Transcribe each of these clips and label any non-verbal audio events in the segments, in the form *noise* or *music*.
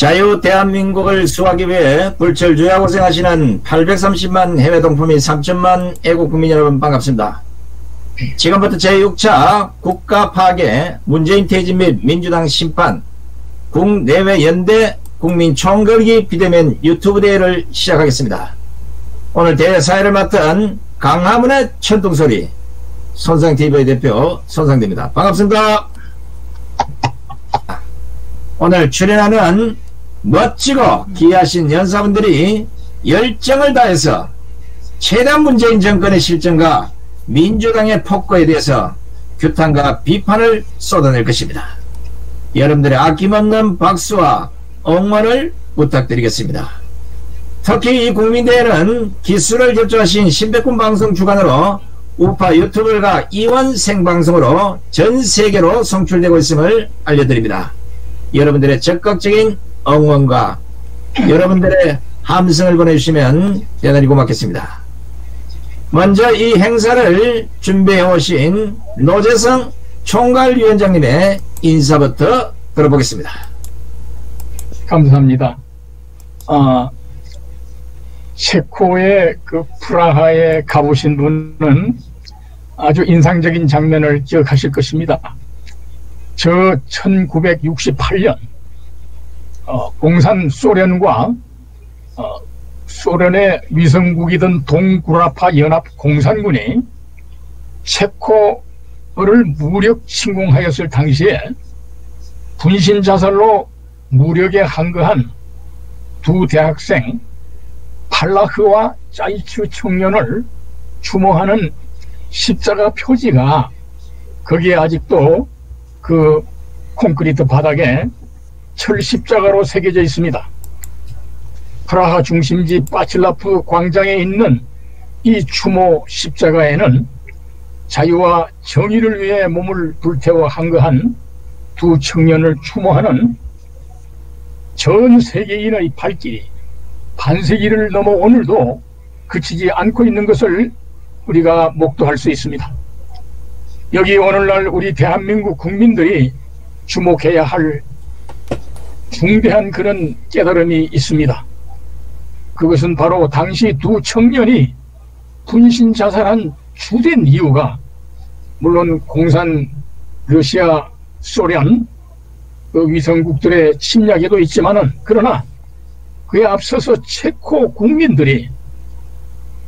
자유 대한민국을 수호하기 위해 불철주야 고생하시는 830만 해외 동포 및 3천만 애국 국민 여러분 반갑습니다. 지금부터 제6차 국가 파괴, 문재인 퇴진 및 민주당 심판, 국내외 연대 국민 총궐기 비대면 유튜브 대회를 시작하겠습니다. 오늘 대회 사회를 맡은 강화문의 천둥소리 손상TV의 대표 손상대입니다. 반갑습니다. 오늘 출연하는 멋지고 귀하신 연사분들이 열정을 다해서 최단 문재인 정권의 실정과 민주당의 폭거에 대해서 규탄과 비판을 쏟아낼 것입니다. 여러분들의 아낌없는 박수와 응원을 부탁드리겠습니다. 특히 이 국민대회는 기술을 결정하신 신백군 방송 주관으로 우파 유튜브가 이원 생방송으로 전 세계로 송출되고 있음을 알려드립니다. 여러분들의 적극적인 응원과 여러분들의 함성을 보내주시면 대단히 고맙겠습니다. 먼저 이 행사를 준비해 오신 노재성 총괄위원장님의 인사부터 들어보겠습니다. 감사합니다. 아, 체코의 그 프라하에 가보신 분은 아주 인상적인 장면을 기억하실 것입니다. 저 1968년 어, 공산 소련과 어, 소련의 위성국이던 동구라파 연합 공산군이 체코를 무력 침공하였을 당시에 분신 자살로 무력에 항거한 두 대학생 팔라흐와 짜이츠 청년을 추모하는 십자가 표지가 거기에 아직도 그 콘크리트 바닥에 철 십자가로 새겨져 있습니다. 프라하 중심지 파칠라프 광장에 있는 이 추모 십자가에는 자유와 정의를 위해 몸을 불태워 한거한 두 청년을 추모하는 전 세계인의 발길이 반세기를 넘어 오늘도 그치지 않고 있는 것을 우리가 목도할 수 있습니다. 여기 오늘날 우리 대한민국 국민들이 주목해야 할 중대한 그런 깨달음이 있습니다. 그것은 바로 당시 두 청년이 분신 자살한 주된 이유가 물론 공산 러시아 소련 그 위성국들의 침략에도 있지만은 그러나 그에 앞서서 체코 국민들이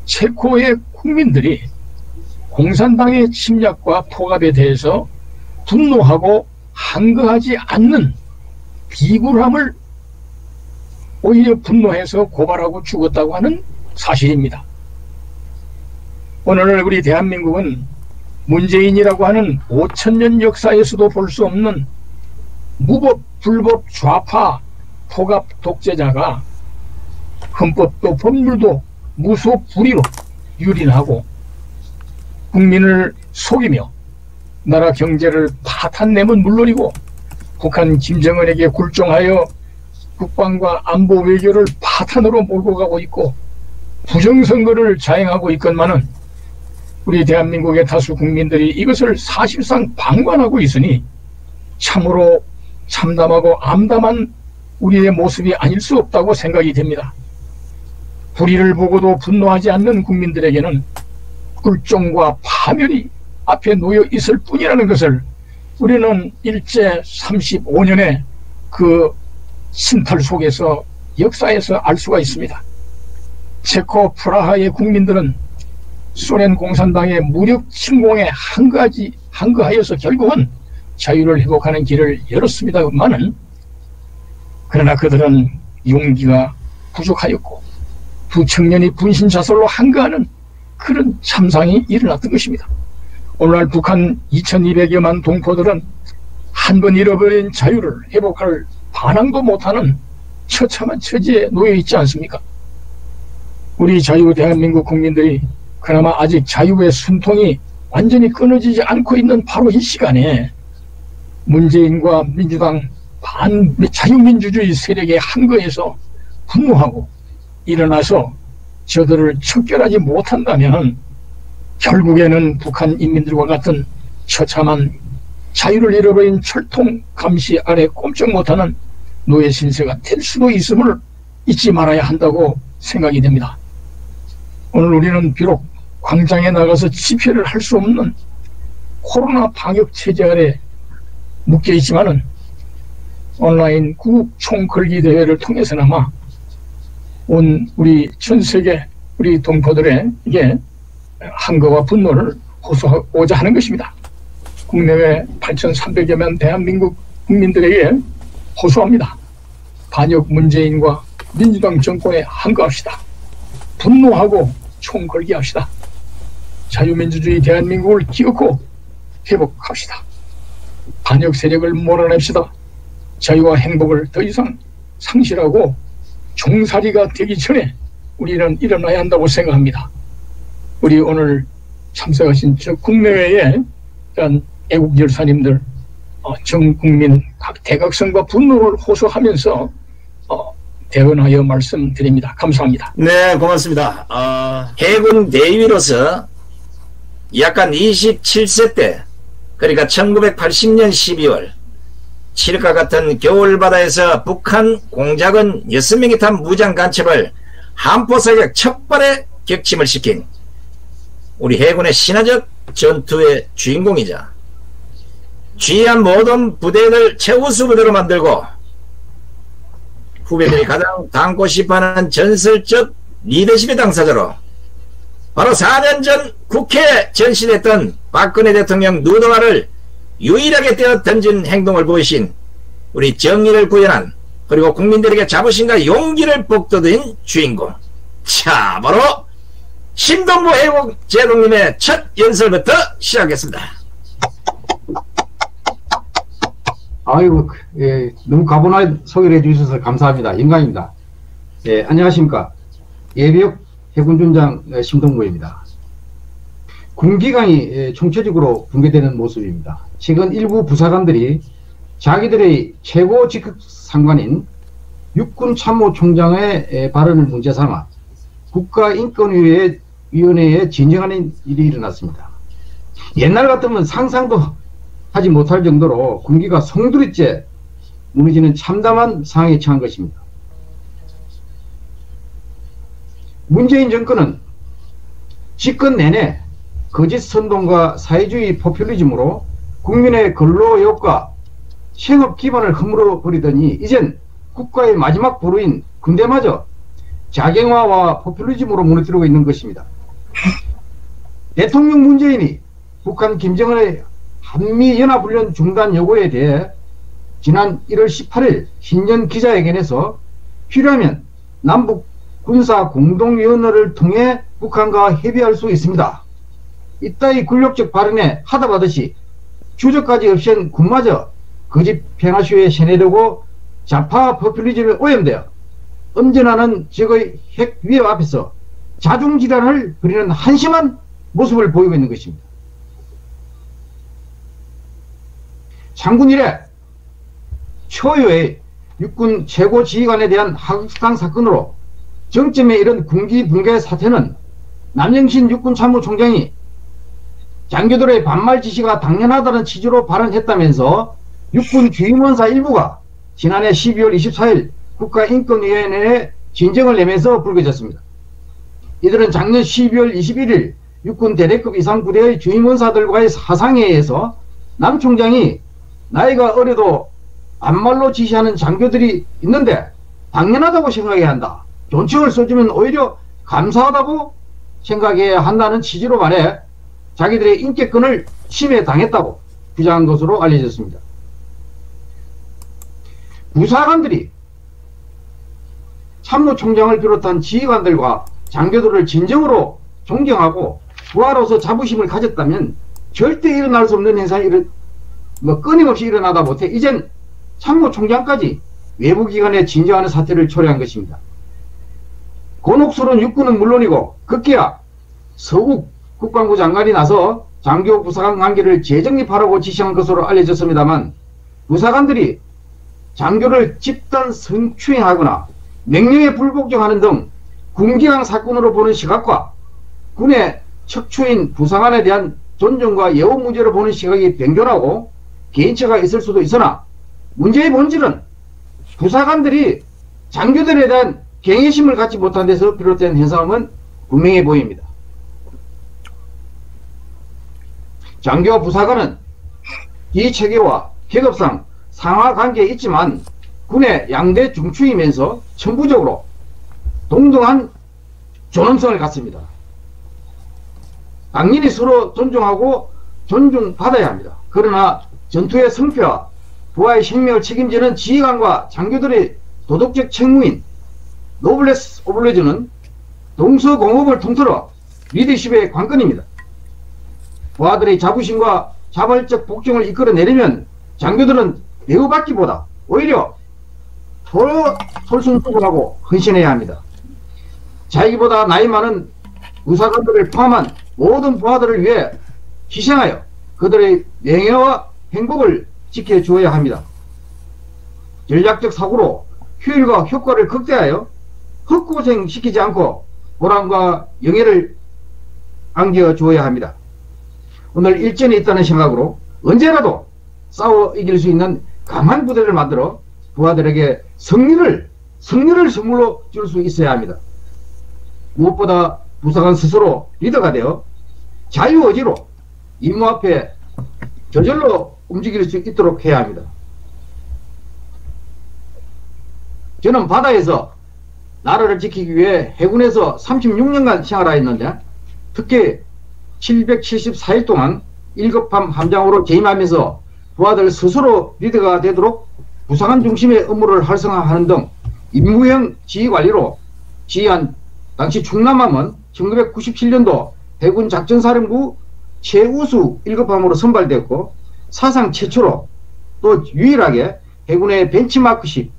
체코의 국민들이 공산당의 침략과 포갑에 대해서 분노하고 한거하지 않는 비굴함을 오히려 분노해서 고발하고 죽었다고 하는 사실입니다. 오늘 우리 대한민국은 문재인이라고 하는 5천년 역사에서도 볼 수 없는 무법, 불법, 좌파, 포갑 독재자가 헌법도 법률도 무소 불위로 유린하고 국민을 속이며 나라 경제를 파탄내면 물론이고 북한 김정은에게 굴종하여 국방과 안보 외교를 파탄으로 몰고 가고 있고 부정선거를 자행하고 있건만은 우리 대한민국의 다수 국민들이 이것을 사실상 방관하고 있으니 참으로 참담하고 암담한 우리의 모습이 아닐 수 없다고 생각이 됩니다. 불의를 보고도 분노하지 않는 국민들에게는 굴종과 파멸이 앞에 놓여 있을 뿐이라는 것을 우리는 일제 35년의 그 신탈 속에서 역사에서 알 수가 있습니다. 체코 프라하의 국민들은 소련 공산당의 무력 침공에 한가지 한거하여서 결국은 자유를 회복하는 길을 열었습니다만은 그러나 그들은 용기가 부족하였고 두 청년이 분신 자살로 한가하는 그런 참상이 일어났던 것입니다. 오늘날 북한 2200여만 동포들은 한 번 잃어버린 자유를 회복할 반항도 못하는 처참한 처지에 놓여 있지 않습니까? 우리 자유 대한민국 국민들이 그나마 아직 자유의 숨통이 완전히 끊어지지 않고 있는 바로 이 시간에 문재인과 민주당 반 자유민주주의 세력의 한거에서 분노하고 일어나서 저들을 척결하지 못한다면 결국에는 북한 인민들과 같은 처참한 자유를 잃어버린 철통 감시 아래 꼼짝 못하는 노예 신세가 될 수도 있음을 잊지 말아야 한다고 생각이 됩니다. 오늘 우리는 비록 광장에 나가서 집회를 할 수 없는 코로나 방역 체제 아래 묶여 있지만은 온라인 구국 총걸기 대회를 통해서나마 온 우리 전 세계 우리 동포들에게 한거와 분노를 호소하고자 하는 것입니다. 국내외 8,300여 명 대한민국 국민들에게 호소합니다. 반역 문재인과 민주당 정권에 한거합시다. 분노하고 총 걸기 합시다. 자유민주주의 대한민국을 기억고 회복합시다. 반역 세력을 몰아냅시다. 자유와 행복을 더 이상 상실하고 종살이가 되기 전에 우리는 일어나야 한다고 생각합니다. 우리 오늘 참석하신 저 국내외의 애국 열사님들 어, 전 국민 각 대각선과 분노를 호소하면서 어, 대언하여 말씀드립니다. 감사합니다. 네, 고맙습니다. 어, 해군 대위로서 약간 27세 때 그러니까 1980년 12월 칠흑과 같은 겨울바다에서 북한 공작은 6명이 탄 무장 간첩을 한포사격 척발에 격침을 시킨 우리 해군의 신화적 전투의 주인공이자 귀한 모든 부대를 최우수 부대로 만들고 후배들이 가장 닮고 싶어하는 전설적 리더십의 당사자로 바로 4년 전 국회에 전시됐던 박근혜 대통령 누드화를 유일하게 떼어 던진 행동을 보이신 우리 정의를 구현한 그리고 국민들에게 자부심과 용기를 북돋은 주인공. 자 바로 신동부 해국 제동님의 첫 연설부터 시작하겠습니다. 아이고, 예, 너무 가분하게 소개를 해주셔서 감사합니다. 인간입니다. 예, 안녕하십니까. 예비역 해군준장 심동구입니다. 군기강이 예, 총체적으로 붕괴되는 모습입니다. 최근 일부 부사관들이 자기들의 최고 직급 상관인 육군 참모총장의 예, 발언을 문제 삼아 국가인권위원회에 위원회에 진정하는 일이 일어났습니다. 옛날 같으면 상상도 하지 못할 정도로 군기가 송두리째 무너지는 참담한 상황에 처한 것입니다. 문재인 정권은 집권 내내 거짓 선동과 사회주의 포퓰리즘으로 국민의 근로욕과 생업 기반을 허물어 버리더니 이젠 국가의 마지막 보루인 군대마저 자경화와 포퓰리즘으로 무너뜨리고 있는 것입니다. 대통령 문재인이 북한 김정은의 한미연합훈련 중단 요구에 대해 지난 1월 18일 신년 기자회견에서 필요하면 남북 군사 공동위원회를 통해 북한과 협의할 수 있습니다. 이따위 굴욕적 발언에 하다받듯이 주저까지 없앤 군마저 거짓 평화쇼에 세뇌되고 좌파 포퓰리즘에 오염되어 엄전하는 적의 핵 위협 앞에서 자중질환을 부리는 한심한 모습을 보이고 있는 것입니다. 장군 이래 초유의 육군 최고 지휘관에 대한 하극상 사건으로 정점에 이른 군기 붕괴 사태는 남영신 육군 참모총장이 장교들의 반말 지시가 당연하다는 취지로 발언했다면서 육군 주임원사 일부가 지난해 12월 24일 국가인권위원회에 진정을 내면서 불거졌습니다. 이들은 작년 12월 21일 육군 대대급 이상 부대의 주임원사들과의 사상회에서 남 총장이 나이가 어려도 반말로 지시하는 장교들이 있는데 당연하다고 생각해야 한다. 존칭을 써주면 오히려 감사하다고 생각해야 한다는 취지로 말해 자기들의 인격권을 침해당했다고 주장한 것으로 알려졌습니다. 부사관들이 참모총장을 비롯한 지휘관들과 장교들을 진정으로 존경하고 부하로서 자부심을 가졌다면 절대 일어날 수 없는 현상이 일어, 뭐 끊임없이 일어나다 못해 이젠 참모총장까지 외부기관에 진정하는 사태를 초래한 것입니다. 권옥술은 육군은 물론이고 급기야 서욱 국방부 장관이 나서 장교 부사관 관계를 재정립하라고 지시한 것으로 알려졌습니다만 부사관들이 장교를 집단 성추행하거나 명령에 불복종하는 등 군기강 사건으로 보는 시각과 군의 척추인 부상안에 대한 존중과 예우 문제로 보는 시각이 변경하고 개인차가 있을 수도 있으나 문제의 본질은 부사관들이 장교들에 대한 경외심을 갖지 못한 데서 비롯된 현상은 분명해 보입니다. 장교와 부사관은 이 체계와 계급상 상하 관계에 있지만 군의 양대 중추이면서 천부적으로 동등한 존엄성을 갖습니다. 당연히 서로 존중하고 존중받아야 합니다. 그러나 전투의 성패와 부하의 생명을 책임지는 지휘관과 장교들의 도덕적 책무인 노블레스 오블레즈는 동서공업을 통틀어 리더십의 관건입니다. 부하들의 자부심과 자발적 복종을 이끌어내려면 장교들은 배우받기보다 오히려 더 솔선수범하고 헌신해야 합니다. 자기보다 나이 많은 의사관들을 포함한 모든 부하들을 위해 희생하여 그들의 명예와 행복을 지켜주어야 합니다. 전략적 사고로 효율과 효과를 극대하여 헛고생시키지 않고 보람과 영예를 안겨주어야 합니다. 오늘 일전에 있다는 생각으로 언제라도 싸워 이길 수 있는 강한 부대를 만들어 부하들에게 승리를 승리를 선물로 줄 수 있어야 합니다. 무엇보다 부사관 스스로 리더가 되어 자유의지로 임무 앞에 저절로 움직일 수 있도록 해야 합니다. 저는 바다에서 나라를 지키기 위해 해군에서 36년간 생활하였는데 특히 774일 동안 1급함 함장으로 재임하면서 부하들 스스로 리더가 되도록 부상한 중심의 업무를 활성화하는 등 임무형 지휘관리로 지휘한 당시 충남함은 1997년도 해군 작전사령부 최우수 1급함으로 선발되었고 사상 최초로 또 유일하게 해군의 벤치마크십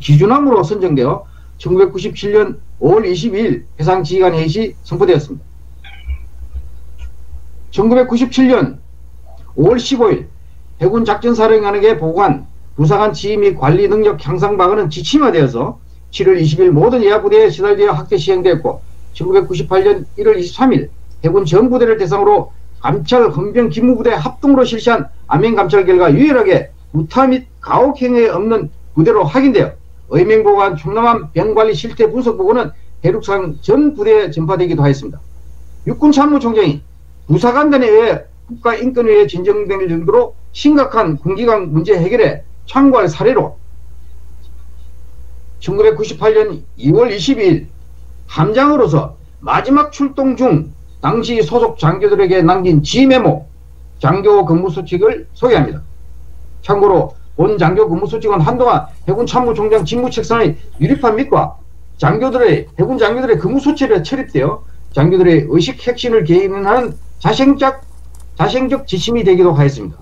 기준함으로 선정되어 1997년 5월 22일 해상지휘관 회의 시 선포되었습니다. 1997년 5월 15일 해군 작전사령관에게 보고한 부사관 지휘 및 관리 능력 향상 방안은 지침화되어서 7월 20일 모든 예하 부대에 시달되어 학대 시행되었고 1998년 1월 23일 해군 전부대를 대상으로 감찰 헌병 기무부대 합동으로 실시한 안면 감찰 결과 유일하게 무타 및 가혹 행위에 없는 부대로 확인되어 의명보관 충남함 병관리 실태 분석 보고는 대륙상 전 부대에 전파되기도 하였습니다. 육군 참모총장이 부사관단에 의해 국가인권위에 진정될 정도로 심각한 군기관 문제 해결에 참고할 사례로 1998년 2월 22일 함장으로서 마지막 출동 중 당시 소속 장교들에게 남긴 지메모 장교 근무수칙을 소개합니다. 참고로 본 장교 근무수칙은 한동안 해군 참모총장 직무책상의 유리판 밑과 장교들의 해군 장교들의 근무수칙에 철입되어 장교들의 의식 핵심을 개인하는 자생적 자생적 지침이 되기도 하였습니다.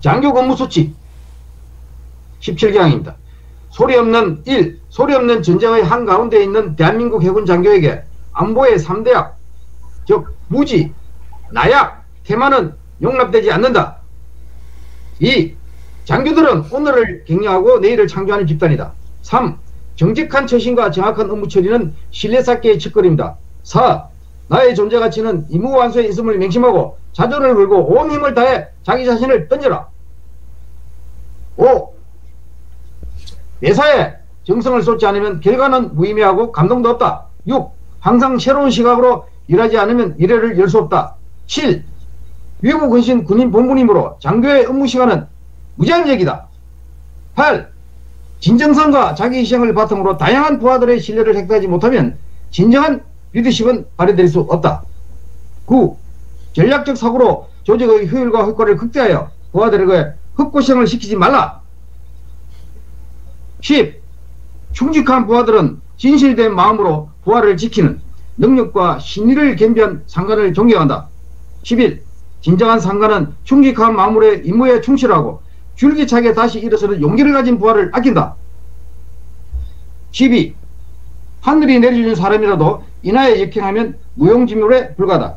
장교 근무수칙 17강입니다. 소리 없는 1. 소리 없는 전쟁의 한가운데 있는 대한민국 해군 장교에게 안보의 3대약, 즉 무지, 나약, 테마는 용납되지 않는다. 2. 장교들은 오늘을 격려하고 내일을 창조하는 집단이다. 3. 정직한 처신과 정확한 업무 처리는 신뢰 쌓기의 첫걸음이다. 4. 나의 존재 가치는 임무 완수에 있음을 맹심하고 자존을 걸고 온 힘을 다해 자기 자신을 던져라. 5. 매사에 정성을 쏟지 않으면 결과는 무의미하고 감동도 없다. 6. 항상 새로운 시각으로 일하지 않으면 미래를 열 수 없다. 7. 위국 헌신 군인 본부님으로 장교의 업무 시간은 무제한적이다. 8. 진정성과 자기 희생을 바탕으로 다양한 부하들의 신뢰를 획득하지 못하면 진정한 리더십은 발휘될 수 없다. 9. 전략적 사고로 조직의 효율과 효과를 극대하여 부하들에게 흑고생을 시키지 말라. 10. 충직한 부하들은 진실된 마음으로 부하를 지키는 능력과 신의를 겸비한 상관을 존경한다. 11. 진정한 상관은 충직한 마음으로 임무에 충실하고 줄기차게 다시 일어서는 용기를 가진 부하를 아낀다. 12. 하늘이 내려주는 사람이라도 인하에 역행하면 무용지물에 불과하다.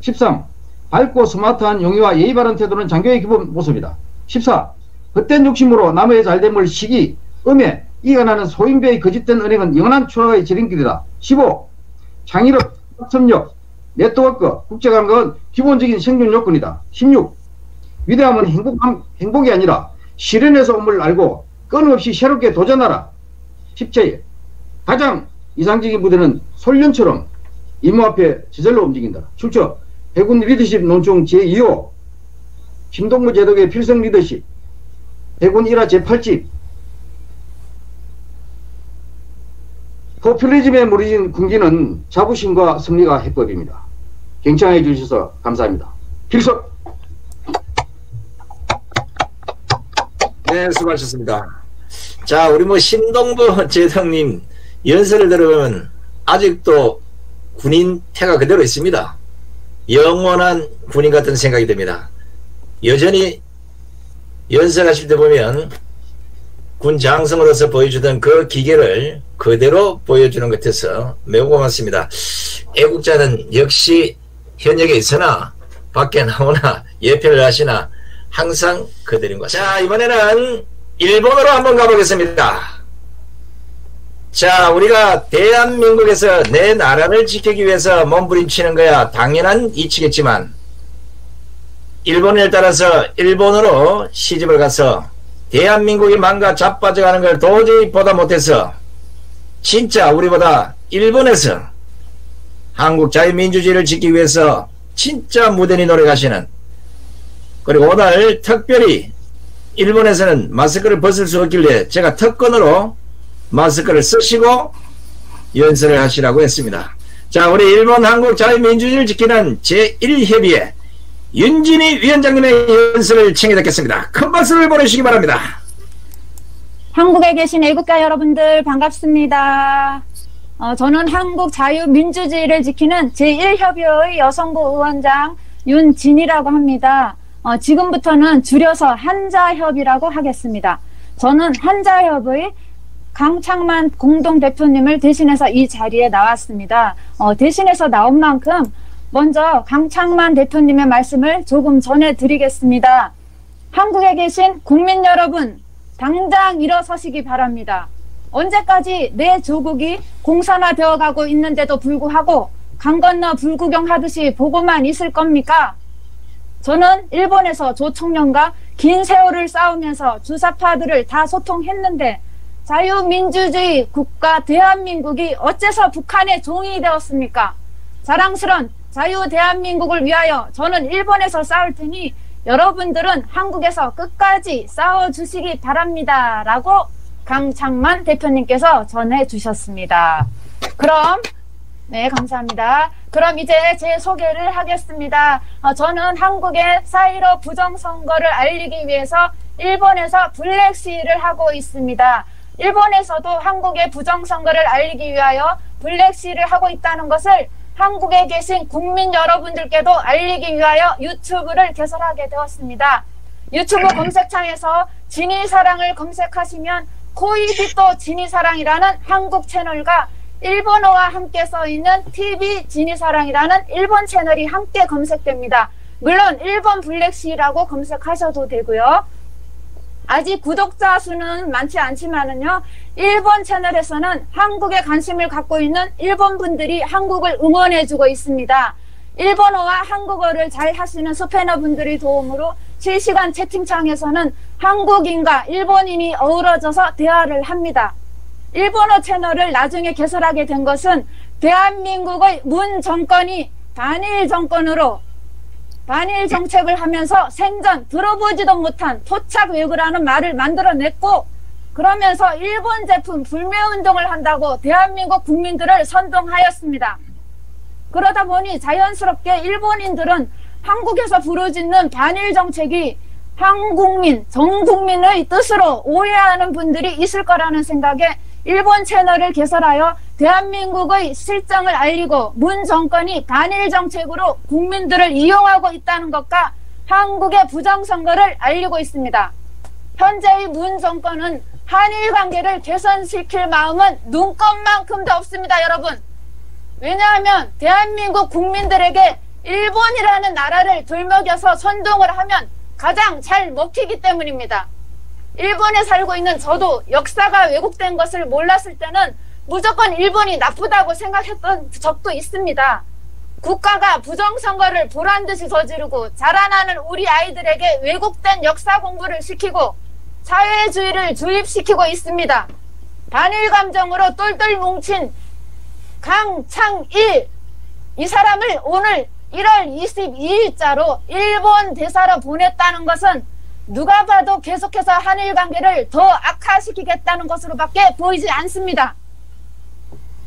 13. 밝고 스마트한 용의와 예의 바른 태도는 장교의 기본 모습이다. 14. 헛된 욕심으로 남의 잘됨을 시기, 음해, 이가 나는 소인배의 거짓된 은행은 영원한 추락의 지름길이다. 15. 창의력, 협력, 네트워크, 국제관계은 기본적인 생존 요건이다. 16. 위대함은 행복, 행복이 아니라 실현에서 온을 알고 끊임없이 새롭게 도전하라. 10체 가장 이상적인 부대는 솔련처럼 임무 앞에 저절로 움직인다. 출처 해군 리더십 논총 제2호 김동무 제독의 필성 리더십 해군 1화 제8집 포퓰리즘에 무리진 군기는 자부심과 승리가 해법입니다. 경청해 주셔서 감사합니다. 필석! 네, 수고하셨습니다. 자, 우리 뭐 신동부 제독님 연설을 들으면 아직도 군인 태가 그대로 있습니다. 영원한 군인 같은 생각이 듭니다. 여전히 연설하실 때 보면 군 장성으로서 보여주던 그 기계를 그대로 보여주는 것 같아서 매우 고맙습니다. 애국자는 역시 현역에 있으나 밖에 나오나 예표를 하시나 항상 그들인 것. 자 이번에는 일본으로 한번 가보겠습니다. 자 우리가 대한민국에서 내 나라를 지키기 위해서 몸부림치는 거야 당연한 이치겠지만 일본을 따라서 일본으로 시집을 가서 대한민국이 망가 자빠져가는 걸 도저히 보다 못해서 진짜 우리보다 일본에서 한국 자유민주주의를 지키기 위해서 진짜 무대니 노력하시는 그리고 오늘 특별히 일본에서는 마스크를 벗을 수 없길래 제가 특권으로 마스크를 쓰시고 연설을 하시라고 했습니다. 자, 우리 일본 한국 자유민주주의를 지키는 제1협의회 윤진희 위원장님의 연설을 청해 듣겠습니다. 큰 박수를 보내주시기 바랍니다. 한국에 계신 애국가 여러분들 반갑습니다. 어, 저는 한국 자유민주주의를 지키는 제1협의회 여성부 의원장 윤진이라고 합니다. 어, 지금부터는 줄여서 한자협이라고 하겠습니다. 저는 한자협의 강창만 공동대표님을 대신해서 이 자리에 나왔습니다. 어, 대신해서 나온 만큼 먼저 강창만 대표님의 말씀을 조금 전해드리겠습니다. 한국에 계신 국민 여러분, 당장 일어서시기 바랍니다. 언제까지 내 조국이 공산화되어 가고 있는데도 불구하고 강 건너 불구경 하듯이 보고만 있을 겁니까? 저는 일본에서 조총련과 긴 세월을 싸우면서 주사파들을 다 소통했는데 자유민주주의 국가 대한민국이 어째서 북한의 종이 되었습니까? 자랑스런 자유 대한민국을 위하여 저는 일본에서 싸울 테니 여러분들은 한국에서 끝까지 싸워주시기 바랍니다. 라고 강창만 대표님께서 전해 주셨습니다. 그럼, 네, 감사합니다. 그럼 이제 제 소개를 하겠습니다. 어, 저는 한국의 사이로 부정선거를 알리기 위해서 일본에서 블랙시를 하고 있습니다. 일본에서도 한국의 부정선거를 알리기 위하여 블랙시를 하고 있다는 것을 한국에 계신 국민 여러분들께도 알리기 위하여 유튜브를 개설하게 되었습니다. 유튜브 검색창에서 진이사랑을 검색하시면 코이비또 진이사랑이라는 한국 채널과 일본어와 함께 써 있는 TV 진이사랑이라는 일본 채널이 함께 검색됩니다. 물론 일본 블랙시라고 검색하셔도 되고요. 아직 구독자 수는 많지 않지만은요, 일본 채널에서는 한국에 관심을 갖고 있는 일본 분들이 한국을 응원해주고 있습니다. 일본어와 한국어를 잘 하시는 스페너 분들의 도움으로 실시간 채팅창에서는 한국인과 일본인이 어우러져서 대화를 합니다. 일본어 채널을 나중에 개설하게 된 것은 대한민국의 문 정권이 단일 정권으로 반일 정책을 하면서 생전 들어보지도 못한 토착 외교라는 말을 만들어냈고 그러면서 일본 제품 불매 운동을 한다고 대한민국 국민들을 선동하였습니다. 그러다 보니 자연스럽게 일본인들은 한국에서 부르짖는 반일 정책이 한국민, 전 국민의 뜻으로 오해하는 분들이 있을 거라는 생각에 일본 채널을 개설하여 대한민국의 실정을 알리고 문 정권이 단일 정책으로 국민들을 이용하고 있다는 것과 한국의 부정선거를 알리고 있습니다. 현재의 문 정권은 한일 관계를 개선시킬 마음은 눈꼽만큼도 없습니다, 여러분. 왜냐하면 대한민국 국민들에게 일본이라는 나라를 돌먹여서 선동을 하면 가장 잘 먹히기 때문입니다. 일본에 살고 있는 저도 역사가 왜곡된 것을 몰랐을 때는 무조건 일본이 나쁘다고 생각했던 적도 있습니다. 국가가 부정선거를 보란 듯이 저지르고 자라나는 우리 아이들에게 왜곡된 역사 공부를 시키고 사회주의를 주입시키고 있습니다. 반일 감정으로 똘똘 뭉친 강창일 이 사람을 오늘 1월 22일자로 일본 대사로 보냈다는 것은 누가 봐도 계속해서 한일 관계를 더 악화시키겠다는 것으로밖에 보이지 않습니다.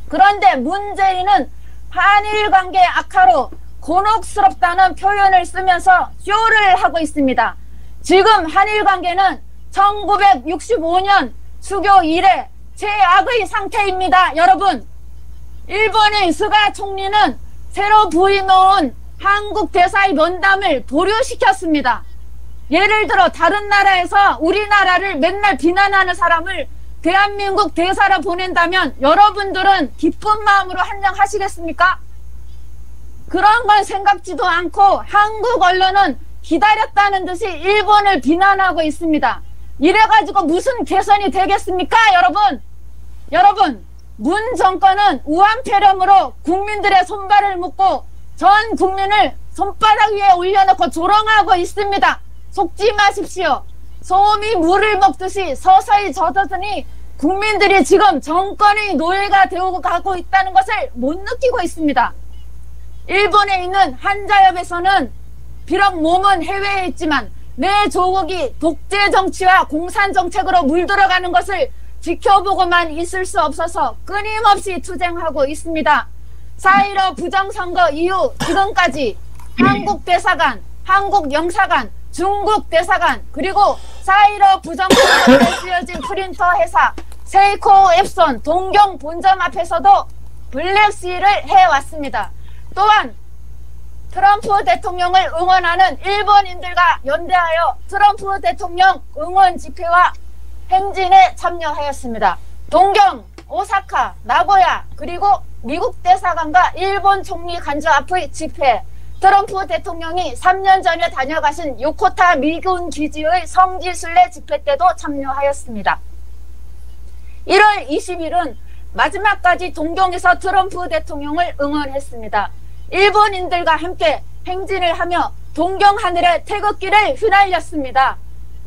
그런데 문재인은 한일 관계 악화로 곤혹스럽다는 표현을 쓰면서 쇼를 하고 있습니다. 지금 한일 관계는 1965년 수교 이래 최악의 상태입니다. 여러분, 일본의 스가 총리는 새로 부임해온 한국 대사의 면담을 보류시켰습니다. 예를 들어 다른 나라에서 우리나라를 맨날 비난하는 사람을 대한민국 대사로 보낸다면 여러분들은 기쁜 마음으로 한정하시겠습니까? 그런 걸 생각지도 않고 한국 언론은 기다렸다는 듯이 일본을 비난하고 있습니다. 이래가지고 무슨 개선이 되겠습니까, 여러분? 여러분, 문 정권은 우한폐렴으로 국민들의 손발을 묶고 전 국민을 손바닥 위에 올려놓고 조롱하고 있습니다. 속지 마십시오. 소음이 물을 먹듯이 서서히 젖어드니 국민들이 지금 정권의 노예가 되어 가고 있다는 것을 못 느끼고 있습니다. 일본에 있는 한자협에서는 비록 몸은 해외에 있지만 내 조국이 독재 정치와 공산 정책으로 물들어가는 것을 지켜보고만 있을 수 없어서 끊임없이 투쟁하고 있습니다. 4.15 부정선거 이후 지금까지 한국 대사관, 한국 영사관, 중국 대사관, 그리고 4.15 부정선거에 *laughs* 쓰여진 프린터 회사, 세이코 앱손, 동경 본점 앞에서도 블랙시를 해왔습니다. 또한 트럼프 대통령을 응원하는 일본인들과 연대하여 트럼프 대통령 응원 집회와 행진에 참여하였습니다. 동경, 오사카, 나고야, 그리고 미국 대사관과 일본 총리 간주 앞의 집회, 트럼프 대통령이 3년 전에 다녀가신 요코타 미군 기지의 성지순례 집회 때도 참여하였습니다. 1월 20일은 마지막까지 동경에서 트럼프 대통령을 응원했습니다. 일본인들과 함께 행진을 하며 동경 하늘의 태극기를 휘날렸습니다.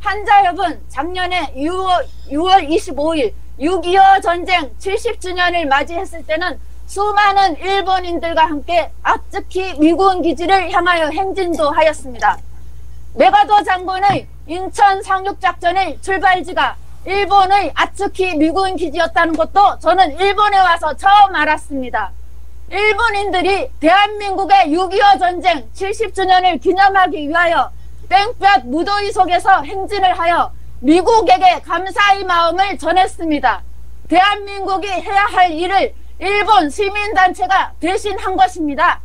한자협은 작년에 6월, 6월 25일 6.25 전쟁 70주년을 맞이했을 때는 수많은 일본인들과 함께 아츠키 미군 기지를 향하여 행진도 하였습니다. 메가도 장군의 인천 상륙작전의 출발지가 일본의 아츠키 미군 기지였다는 것도 저는 일본에 와서 처음 알았습니다. 일본인들이 대한민국의 6.25 전쟁 70주년을 기념하기 위하여 땡볕 무더위 속에서 행진을 하여 미국에게 감사의 마음을 전했습니다. 대한민국이 해야 할 일을 일본 시민단체가 대신 한 것입니다.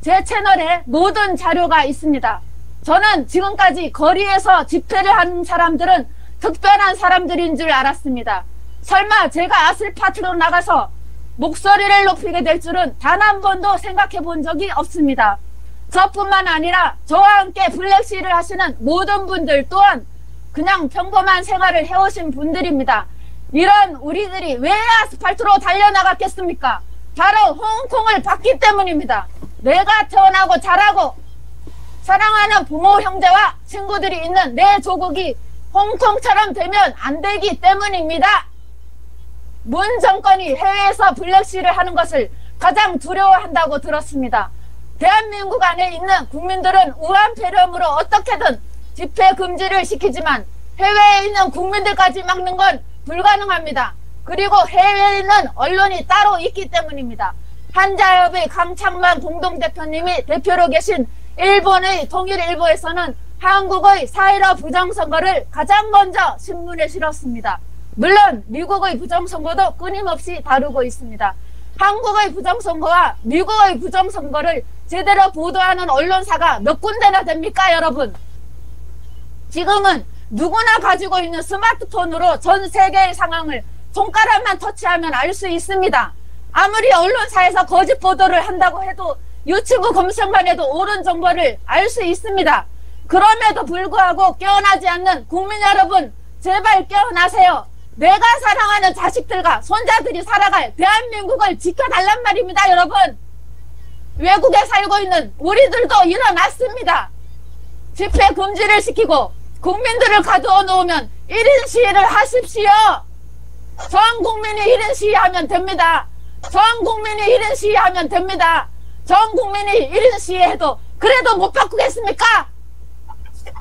제 채널에 모든 자료가 있습니다. 저는 지금까지 거리에서 집회를 하는 사람들은 특별한 사람들인 줄 알았습니다. 설마 제가 아슬파트로 나가서 목소리를 높이게 될 줄은 단 한 번도 생각해 본 적이 없습니다. 저뿐만 아니라 저와 함께 블랙시를 하시는 모든 분들 또한 그냥 평범한 생활을 해오신 분들입니다. 이런 우리들이 왜 아스팔트로 달려나갔겠습니까? 바로 홍콩을 받기 때문입니다. 내가 태어나고 자라고 사랑하는 부모 형제와 친구들이 있는 내 조국이 홍콩처럼 되면 안 되기 때문입니다. 문 정권이 해외에서 블랙시를 하는 것을 가장 두려워한다고 들었습니다. 대한민국 안에 있는 국민들은 우한폐렴으로 어떻게든 집회 금지를 시키지만 해외에 있는 국민들까지 막는 건 불가능합니다. 그리고 해외에는 언론이 따로 있기 때문입니다. 한자협의 강창만 공동대표님이 대표로 계신 일본의 통일일보에서는 한국의 4.15 부정선거를 가장 먼저 신문에 실었습니다. 물론 미국의 부정선거도 끊임없이 다루고 있습니다. 한국의 부정선거와 미국의 부정선거를 제대로 보도하는 언론사가 몇 군데나 됩니까 여러분? 지금은 누구나 가지고 있는 스마트폰으로 전 세계의 상황을 손가락만 터치하면 알 수 있습니다. 아무리 언론사에서 거짓 보도를 한다고 해도 유튜브 검색만 해도 옳은 정보를 알 수 있습니다. 그럼에도 불구하고 깨어나지 않는 국민 여러분, 제발 깨어나세요. 내가 사랑하는 자식들과 손자들이 살아갈 대한민국을 지켜달란 말입니다, 여러분. 외국에 살고 있는 우리들도 일어났습니다. 집회 금지를 시키고 국민들을 가두어 놓으면 1인 시위를 하십시오. 전 국민이 1인 시위하면 됩니다. 전 국민이 1인 시위하면 됩니다. 전 국민이 1인 시위해도 그래도 못 바꾸겠습니까?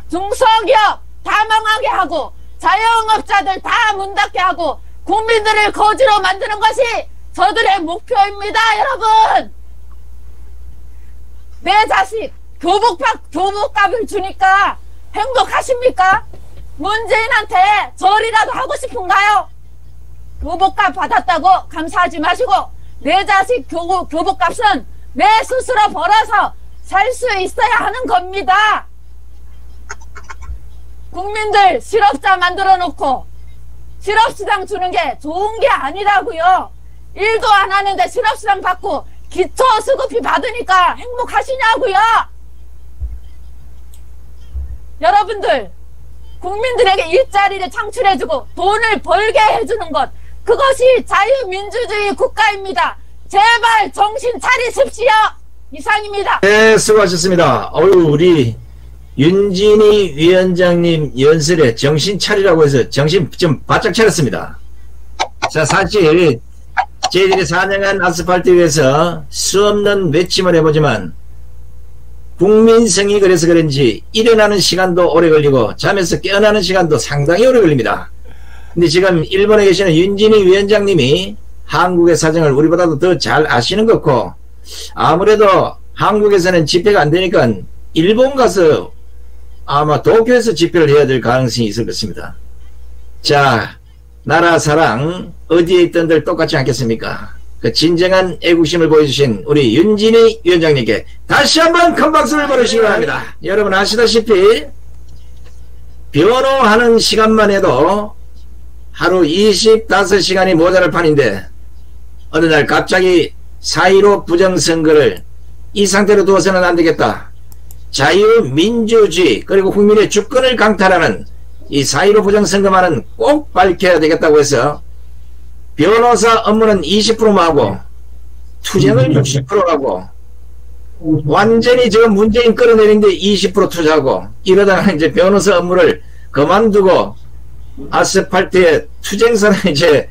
중소기업 다 망하게 하고 자영업자들 다 문 닫게 하고 국민들을 거지로 만드는 것이 저들의 목표입니다, 여러분. 내 자식 교복밥 교복값을 주니까 행복하십니까? 문재인한테 절이라도 하고 싶은가요? 교복값 받았다고 감사하지 마시고 내 자식 교복, 교복값은 내 스스로 벌어서 살 수 있어야 하는 겁니다. 국민들 실업자 만들어 놓고 실업수당 주는 게 좋은 게 아니라고요. 일도 안 하는데 실업수당 받고 기초 수급비 받으니까 행복하시냐고요. 여러분들 국민들에게 일자리를 창출해주고 돈을 벌게 해주는 것 그것이 자유민주주의 국가입니다. 제발 정신 차리십시오. 이상입니다. 네, 수고하셨습니다. 어유 우리 윤진희 위원장님 연설에 정신 차리라고 해서 정신 좀 바짝 차렸습니다. 자, 사실 저희들이 4년간 아스팔트 위에서 수없는 외침을 해보지만 국민성이 그래서 그런지 일어나는 시간도 오래 걸리고 잠에서 깨어나는 시간도 상당히 오래 걸립니다. 근데 지금 일본에 계시는 윤진희 위원장님이 한국의 사정을 우리보다도 더 잘 아시는 것 같고 아무래도 한국에서는 집회가 안 되니까 일본 가서 아마 도쿄에서 집회를 해야 될 가능성이 있을 것입니다. 자, 나라 사랑 어디에 있던들 똑같지 않겠습니까? 그 진정한 애국심을 보여주신 우리 윤진희 위원장님께 다시 한번 큰 박수를 보내시기 바랍니다. 여러분 아시다시피 변호하는 시간만 해도 하루 25시간이 모자랄 판인데 어느 날 갑자기 4.15 부정선거를 이 상태로 두어서는 안 되겠다. 자유민주주의 그리고 국민의 주권을 강탈하는 이4.15 부정선거만은 꼭 밝혀야 되겠다고 해서 변호사 업무는 20%만 하고 투쟁을 60% 하고 완전히 지금 문재인 끌어내리는데 20% 투자하고 이러다가 이제 변호사 업무를 그만두고 아스팔트에 투쟁사를 이제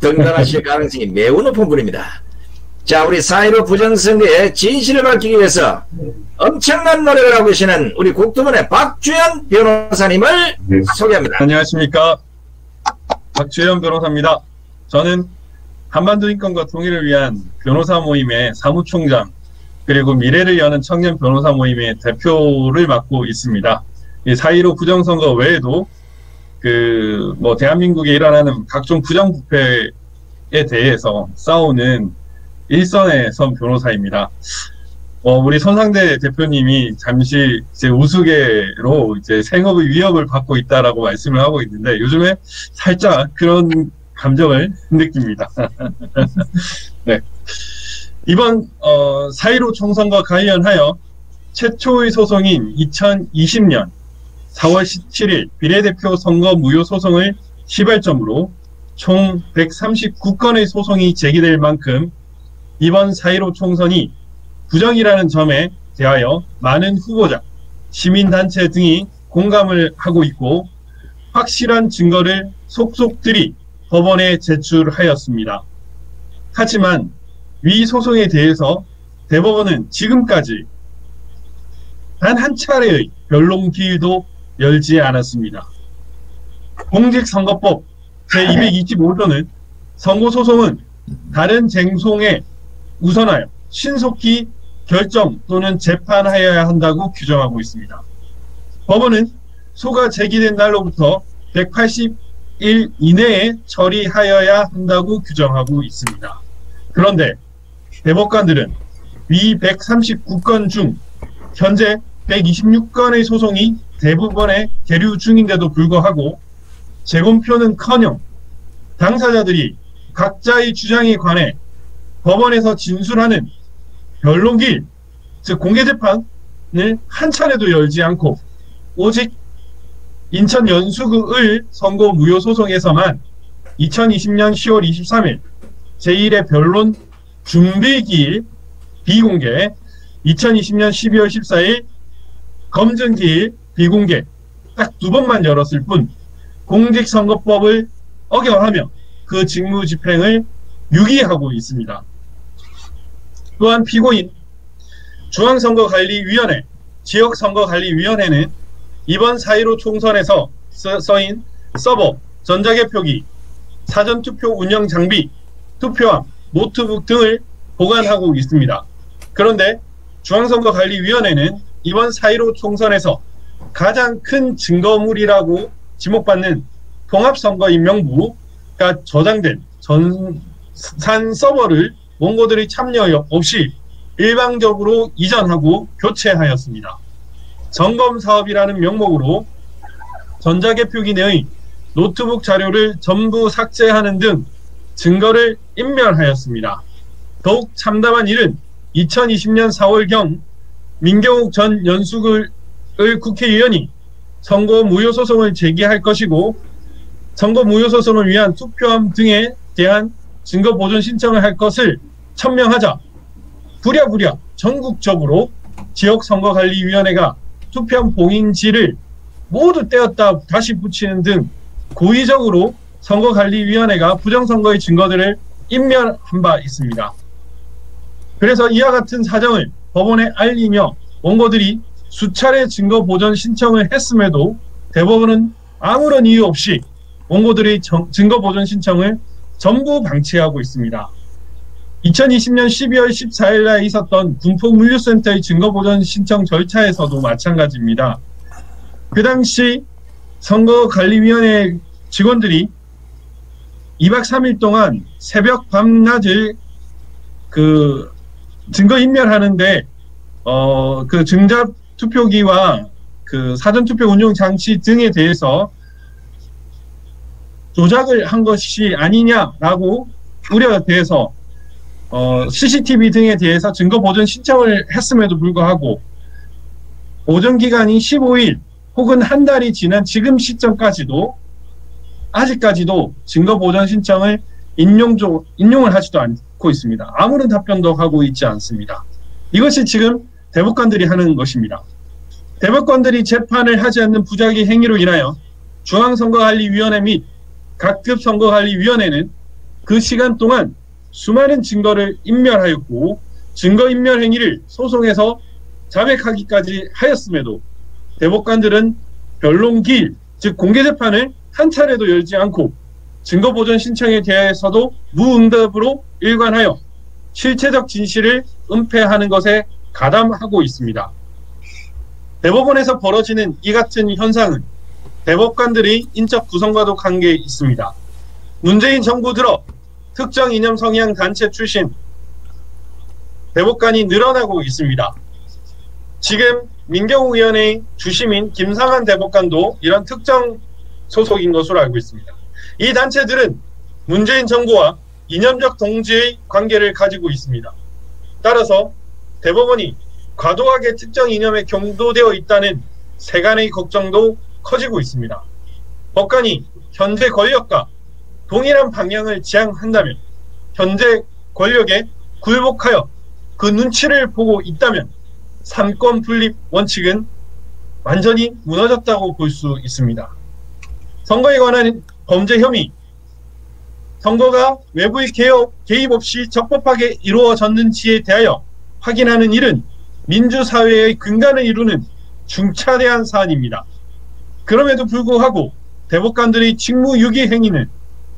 등단하실 *laughs* 가능성이 매우 높은 분입니다. 자, 우리 4.15 부정선거의 진실을 밝히기 위해서 엄청난 노력을 하고 계시는 우리 국토본의 박주현 변호사님을 소개합니다. 안녕하십니까. 박주현 변호사입니다. 저는 한반도 인권과 통일을 위한 변호사 모임의 사무총장 그리고 미래를 여는 청년 변호사 모임의 대표를 맡고 있습니다. 이4.15 부정선거 외에도 그 뭐 대한민국에 일어나는 각종 부정부패에 대해서 싸우는 일선의 선 변호사입니다. 어, 우리 손상대 대표님이 잠시 이제 우스개로 이제 생업의 위협을 받고 있다라고 말씀을 하고 있는데 요즘에 살짝 그런 감정을 느낍니다. *laughs* 네. 이번 어, 4.15 총선과 관련하여 최초의 소송인 2020년 4월 17일 비례대표 선거 무효 소송을 시발점으로 총 139건의 소송이 제기될 만큼 이번 4.15 총선이 부정이라는 점에 대하여 많은 후보자, 시민단체 등이 공감을 하고 있고 확실한 증거를 속속들이 법원에 제출하였습니다. 하지만 위 소송에 대해서 대법원은 지금까지 단 한 차례의 변론 기일도 열지 않았습니다. 공직선거법 제225조는 선거소송은 다른 쟁송에 우선하여 신속히 결정 또는 재판하여야 한다고 규정하고 있습니다. 법원은 소가 제기된 날로부터 180 일 이내에 처리하여야 한다고 규정하고 있습니다. 그런데 대법관들은 위 139건 중 현재 126건의 소송이 대부분의 계류 중인데도 불구하고 재검표는커녕 당사자들이 각자의 주장에 관해 법원에서 진술하는 변론길, 즉 공개재판을 한 차례도 열지 않고 오직 인천 연수구을 선고 무효 소송에서만 2020년 10월 23일 제1의 변론 준비기일 비공개 2020년 12월 14일 검증기일 비공개 딱 두 번만 열었을 뿐 공직선거법을 어겨하며 그 직무 집행을 유기하고 있습니다. 또한 피고인 중앙선거관리위원회, 지역선거관리위원회는 이번 4.15 총선에서 써, 써인 서버, 전자개 표기, 사전투표 운영 장비, 투표함, 노트북 등을 보관하고 있습니다. 그런데 중앙선거관리위원회는 이번 4.15 총선에서 가장 큰 증거물이라고 지목받는 통합선거인 명부가 저장된 전산 서버를 원고들의 참여 없이 일방적으로 이전하고 교체하였습니다. 점검 사업이라는 명목으로 전자개표기 내의 노트북 자료를 전부 삭제하는 등 증거를 인멸하였습니다. 더욱 참담한 일은 2020년 4월경 민경욱 전 연수글 국회의원이 선거 무효 소송을 제기할 것이고 선거 무효 소송을 위한 투표함 등에 대한 증거 보존 신청을 할 것을 천명하자 부랴부랴 전국적으로 지역선거관리위원회가 투표함 봉인지를 모두 떼었다 다시 붙이는 등 고의적으로 선거관리위원회가 부정선거의 증거들을 인멸한 바 있습니다. 그래서 이와 같은 사정을 법원에 알리며 원고들이 수차례 증거 보전 신청을 했음에도 대법원은 아무런 이유 없이 원고들의 증거 보전 신청을 전부 방치하고 있습니다. 2020년 12월 14일 날 있었던 군포물류센터의 증거보전 신청 절차에서도 마찬가지입니다. 그 당시 선거관리위원회 직원들이 2박 3일 동안 새벽 밤낮을 그 증거 인멸하는데 어 그 증자 투표기와 그 사전 투표 운용 장치 등에 대해서 조작을 한 것이 아니냐라고 우려가 돼서 어, CCTV 등에 대해서 증거 보존 신청을 했음에도 불구하고 보존 기간이 15일 혹은 한 달이 지난 지금 시점까지도 아직까지도 증거 보존 신청을 인용 인용을 하지도 않고 있습니다. 아무런 답변도 하고 있지 않습니다. 이것이 지금 대법관들이 하는 것입니다. 대법관들이 재판을 하지 않는 부작위 행위로 인하여 중앙선거관리위원회 및 각급 선거관리위원회는 그 시간 동안 수많은 증거를 인멸하였고 증거 인멸 행위를 소송에서 자백하기까지 하였음에도 대법관들은 변론기일 즉 공개 재판을 한 차례도 열지 않고 증거 보존 신청에 대해서도 무응답으로 일관하여 실체적 진실을 은폐하는 것에 가담하고 있습니다. 대법원에서 벌어지는 이 같은 현상은 대법관들의 인적 구성과도 관계 있습니다. 문재인 정부 들어 특정 이념 성향 단체 출신 대법관이 늘어나고 있습니다. 지금 민경우 의원의 주심인 김상한 대법관도 이런 특정 소속인 것으로 알고 있습니다. 이 단체들은 문재인 정부와 이념적 동지의 관계를 가지고 있습니다. 따라서 대법원이 과도하게 특정 이념에 경도되어 있다는 세간의 걱정도 커지고 있습니다. 법관이 현재 권력과 동일한 방향을 지향한다면 현재 권력에 굴복하여 그 눈치를 보고 있다면 삼권 분립 원칙은 완전히 무너졌다고 볼 수 있습니다. 선거에 관한 범죄 혐의, 선거가 외부의 개혁, 개입 없이 적법하게 이루어졌는지에 대하여 확인하는 일은 민주사회의 근간을 이루는 중차대한 사안입니다. 그럼에도 불구하고 대법관들의 직무유기 행위는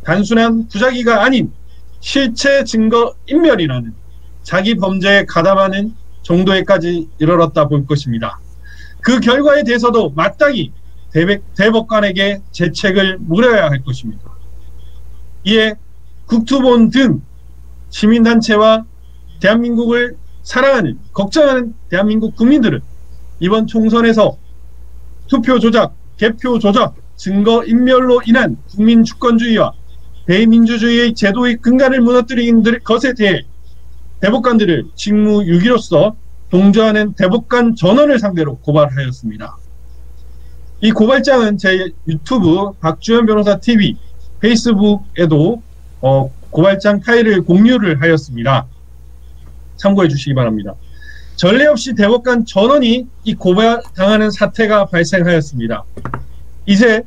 단순한 부작위가 아닌 실체 증거 인멸이라는 자기 범죄에 가담하는 정도에까지 이르렀다 볼 것입니다. 그 결과에 대해서도 마땅히 대법 관에게 재책을 물어야 할 것입니다. 이에 국투본 등 시민단체와 대한민국을 사랑하는, 걱정하는 대한민국 국민들은 이번 총선에서 투표 조작, 개표 조작, 증거 인멸로 인한 국민 주권주의와 대민주주의의 제도의 근간을 무너뜨린 것에 대해 대법관들을 직무 유기로서 동조하는 대법관 전원을 상대로 고발하였습니다. 이 고발장은 제 유튜브 박주현 변호사 TV, 페이스북에도 어, 고발장 파일을 공유를 하였습니다. 참고해 주시기 바랍니다. 전례 없이 대법관 전원이 이 고발당하는 사태가 발생하였습니다. 이제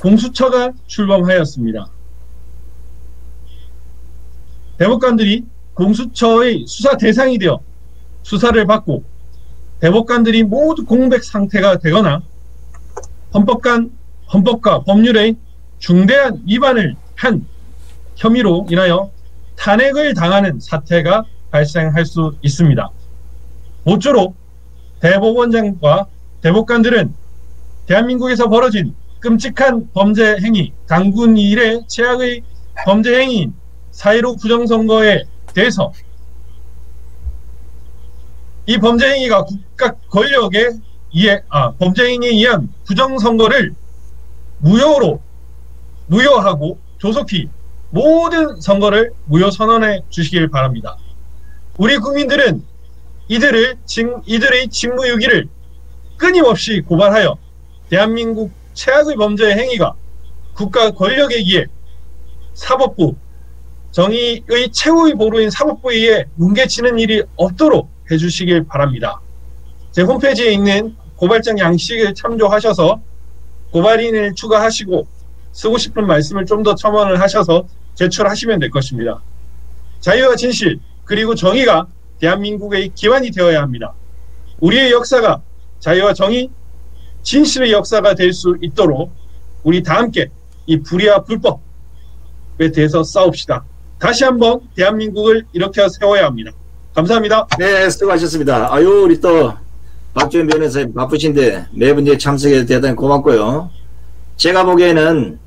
공수처가 출범하였습니다. 대법관들이 공수처의 수사 대상이 되어 수사를 받고 대법관들이 모두 공백 상태가 되거나 헌법관 헌법과 법률의 중대한 위반을 한 혐의로 인하여 탄핵을 당하는 사태가 발생할 수 있습니다. 모쪼록 대법원장과 대법관들은 대한민국에서 벌어진 끔찍한 범죄 행위, 당군 일의 최악의 범죄 행위인 사이로 부정선거에 대해서 이 범죄 행위가 국가 권력에 의해 아 범죄 행위에 의한 부정선거를 무효로 무효하고 조속히 모든 선거를 무효 선언해 주시길 바랍니다. 우리 국민들은 이들을 이들의 직무유기를 끊임없이 고발하여 대한민국 최악의 범죄 행위가 국가 권력에 의해 사법부 정의의 최후의 보루인 사법부에 의해 뭉개지는 일이 없도록 해주시길 바랍니다. 제 홈페이지에 있는 고발장 양식을 참조하셔서 고발인을 추가하시고 쓰고 싶은 말씀을 좀 더 첨언을 하셔서 제출하시면 될 것입니다. 자유와 진실 그리고 정의가 대한민국의 기반이 되어야 합니다. 우리의 역사가 자유와 정의, 진실의 역사가 될 수 있도록 우리 다 함께 이 불의와 불법에 대해서 싸웁시다. 다시 한번 대한민국을 일으켜 세워야 합니다. 감사합니다. 네, 수고하셨습니다. 아유, 우리 또 박주현 변호사님 바쁘신데 매번 이제 참석해 대단히 고맙고요. 제가 보기에는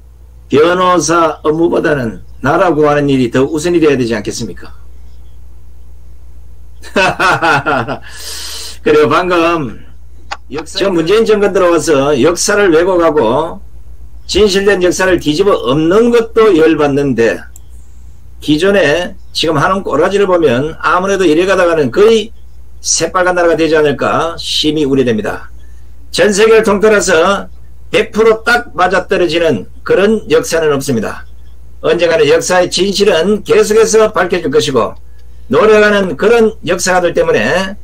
변호사 업무보다는 나라 구하는 일이 더 우선이 돼야 되지 않겠습니까? *laughs* 그리고 방금 저 문재인 정권 들어와서 역사를 왜곡하고 진실된 역사를 뒤집어 엎는 것도 열받는데 기존에 지금 하는 꼬라지를 보면 아무래도 이래 가다가는 거의 새빨간 나라가 되지 않을까 심히 우려됩니다. 전 세계를 통틀어서 100%딱 맞아떨어지는 그런 역사는 없습니다. 언젠가는 역사의 진실은 계속해서 밝혀질 것이고 노력하는 그런 역사가들 때문에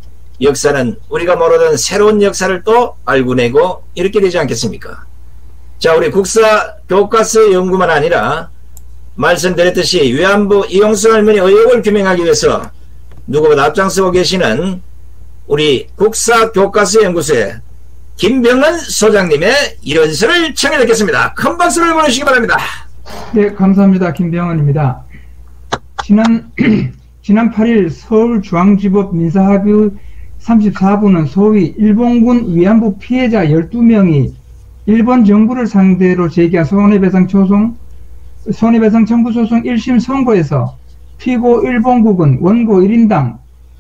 역사는 우리가 모르던 새로운 역사를 또 알고내고 이렇게 되지 않겠습니까? 자 우리 국사 교과서 연구만 아니라 말씀드렸듯이 위안부 이용수 할머니 의혹을 규명하기 위해서 누구보다 앞장서고 계시는 우리 국사교과서 연구소의 김병은 소장님의 연설을 청해 듣겠습니다. 큰 박수를 보내주시기 바랍니다. 네, 감사합니다. 김병헌입니다. 지난 *clears throat* 지난 8일 서울중앙지법 민사합의 34부는 소위 일본군 위안부 피해자 12명이 일본 정부를 상대로 제기한 손해배상 소송 손해배상 청구 소송 1심 선고에서 피고 일본국은 원고 1인당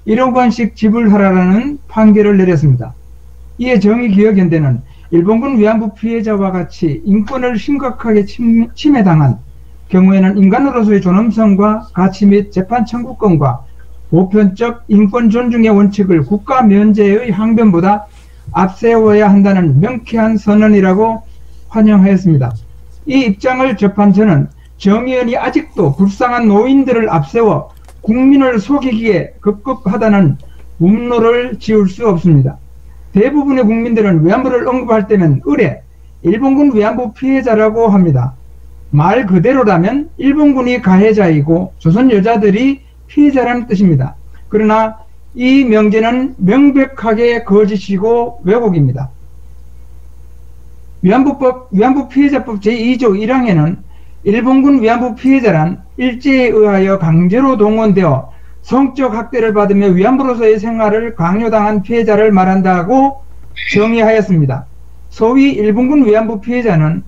1억 원씩 지불하라는 판결을 내렸습니다. 이에 정의기억연대는 일본군 위안부 피해자와 같이 인권을 심각하게 침, 해당한 경우에는 인간으로서의 존엄성과 가치 및 재판 청구권과 보편적 인권 존중의 원칙을 국가 면제의 항변보다 앞세워야 한다는 명쾌한 선언이라고 환영하였습니다. 이 입장을 접한 저는 정의연이 아직도 불쌍한 노인들을 앞세워 국민을 속이기에 급급하다는 분노를 지울 수 없습니다. 대부분의 국민들은 위안부를 언급할 때는 의뢰, 일본군 위안부 피해자라고 합니다. 말 그대로라면 일본군이 가해자이고 조선 여자들이 피해자라는 뜻입니다. 그러나 이 명제는 명백하게 거짓이고 왜곡입니다. 위안부법, 위안부 피해자법 제2조 1항에는 일본군 위안부 피해자란 일제에 의하여 강제로 동원되어 성적 학대를 받으며 위안부로서의 생활을 강요당한 피해자를 말한다고 정의하였습니다. 소위 일본군 위안부 피해자는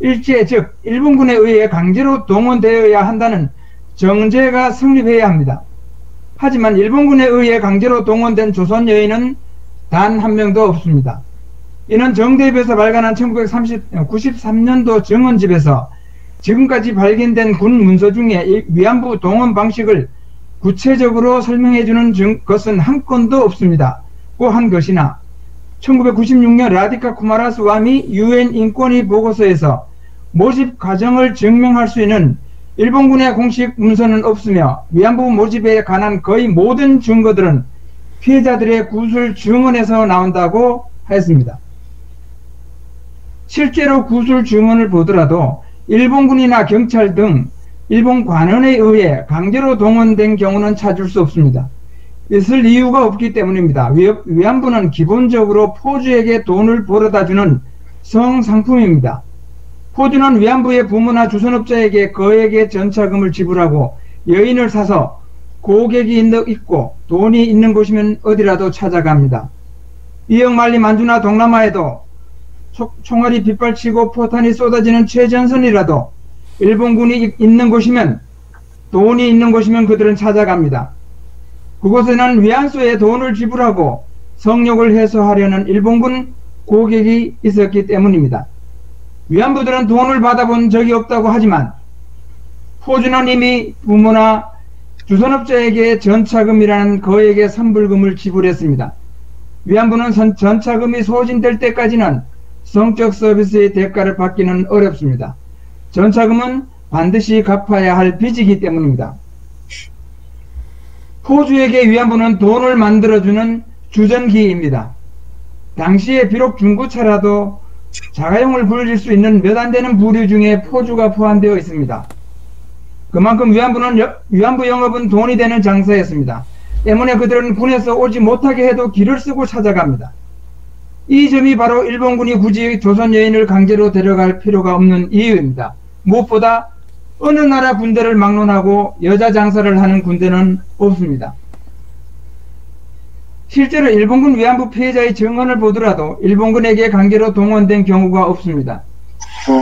일제 즉 일본군에 의해 강제로 동원되어야 한다는 정제가 성립해야 합니다. 하지만 일본군에 의해 강제로 동원된 조선 여인은 단 한 명도 없습니다. 이는 정대입에서 발간한 1993년도 정원집에서 지금까지 발견된 군 문서 중에 위안부 동원 방식을 구체적으로 설명해주는 것은 한 건도 없습니다. 고한 것이나 1996년 라디카 쿠마라 스 와미 유엔 인권위 보고서에서 모집 과정을 증명할 수 있는 일본군의 공식 문서는 없으며 위안부 모집에 관한 거의 모든 증거들은 피해자들의 구술 증언에서 나온다고 하였습니다. 실제로 구술 주문을 보더라도 일본군이나 경찰 등 일본 관원에 의해 강제로 동원된 경우는 찾을 수 없습니다. 있을 이유가 없기 때문입니다. 위- 위안부는 기본적으로 포주에게 돈을 벌어다 주는 성상품입니다. 포주는 위안부의 부모나 주선업자에게 거액의 전차금을 지불하고 여인을 사서 고객이 있고 돈이 있는 곳이면 어디라도 찾아갑니다. 이역 말리 만주나 동남아에도 초- 총알이 빗발치고 포탄이 쏟아지는 최전선이라도 일본군이 이- 있는 곳이면 돈이 있는 곳이면 그들은 찾아갑니다. 그곳에는 위안소에 돈을 지불하고 성욕을 해소하려는 일본군 고객이 있었기 때문입니다. 위안부들은 돈을 받아본 적이 없다고 하지만 포주는 이미 부모나 주선업자에게 전차금이라는 거액의 선불금을 지불했습니다. 위안부는 선- 전차금이 소진될 때까지는 성적 서비스의 대가를 받기는 어렵습니다. 전차금은 반드시 갚아야 할 빚이기 때문입니다. 포주에게 위안부는 돈을 만들어주는 주전기입니다. 당시에 비록 중고차라도 자가용을 불릴 수 있는 몇 안 되는 부류 중에 포주가 포함되어 있습니다. 그만큼 위안부는 여- 위안부 영업은 돈이 되는 장사였습니다. 때문에 그들은 군에서 오지 못하게 해도 길을 쓰고 찾아갑니다. 이 점이 바로 일본군이 굳이 조선 여인을 강제로 데려갈 필요가 없는 이유입니다. 무엇보다 어느 나라 군대를 막론하고 여자 장사를 하는 군대는 없습니다. 실제로 일본군 위안부 피해자의 증언을 보더라도 일본군에게 강제로 동원된 경우가 없습니다.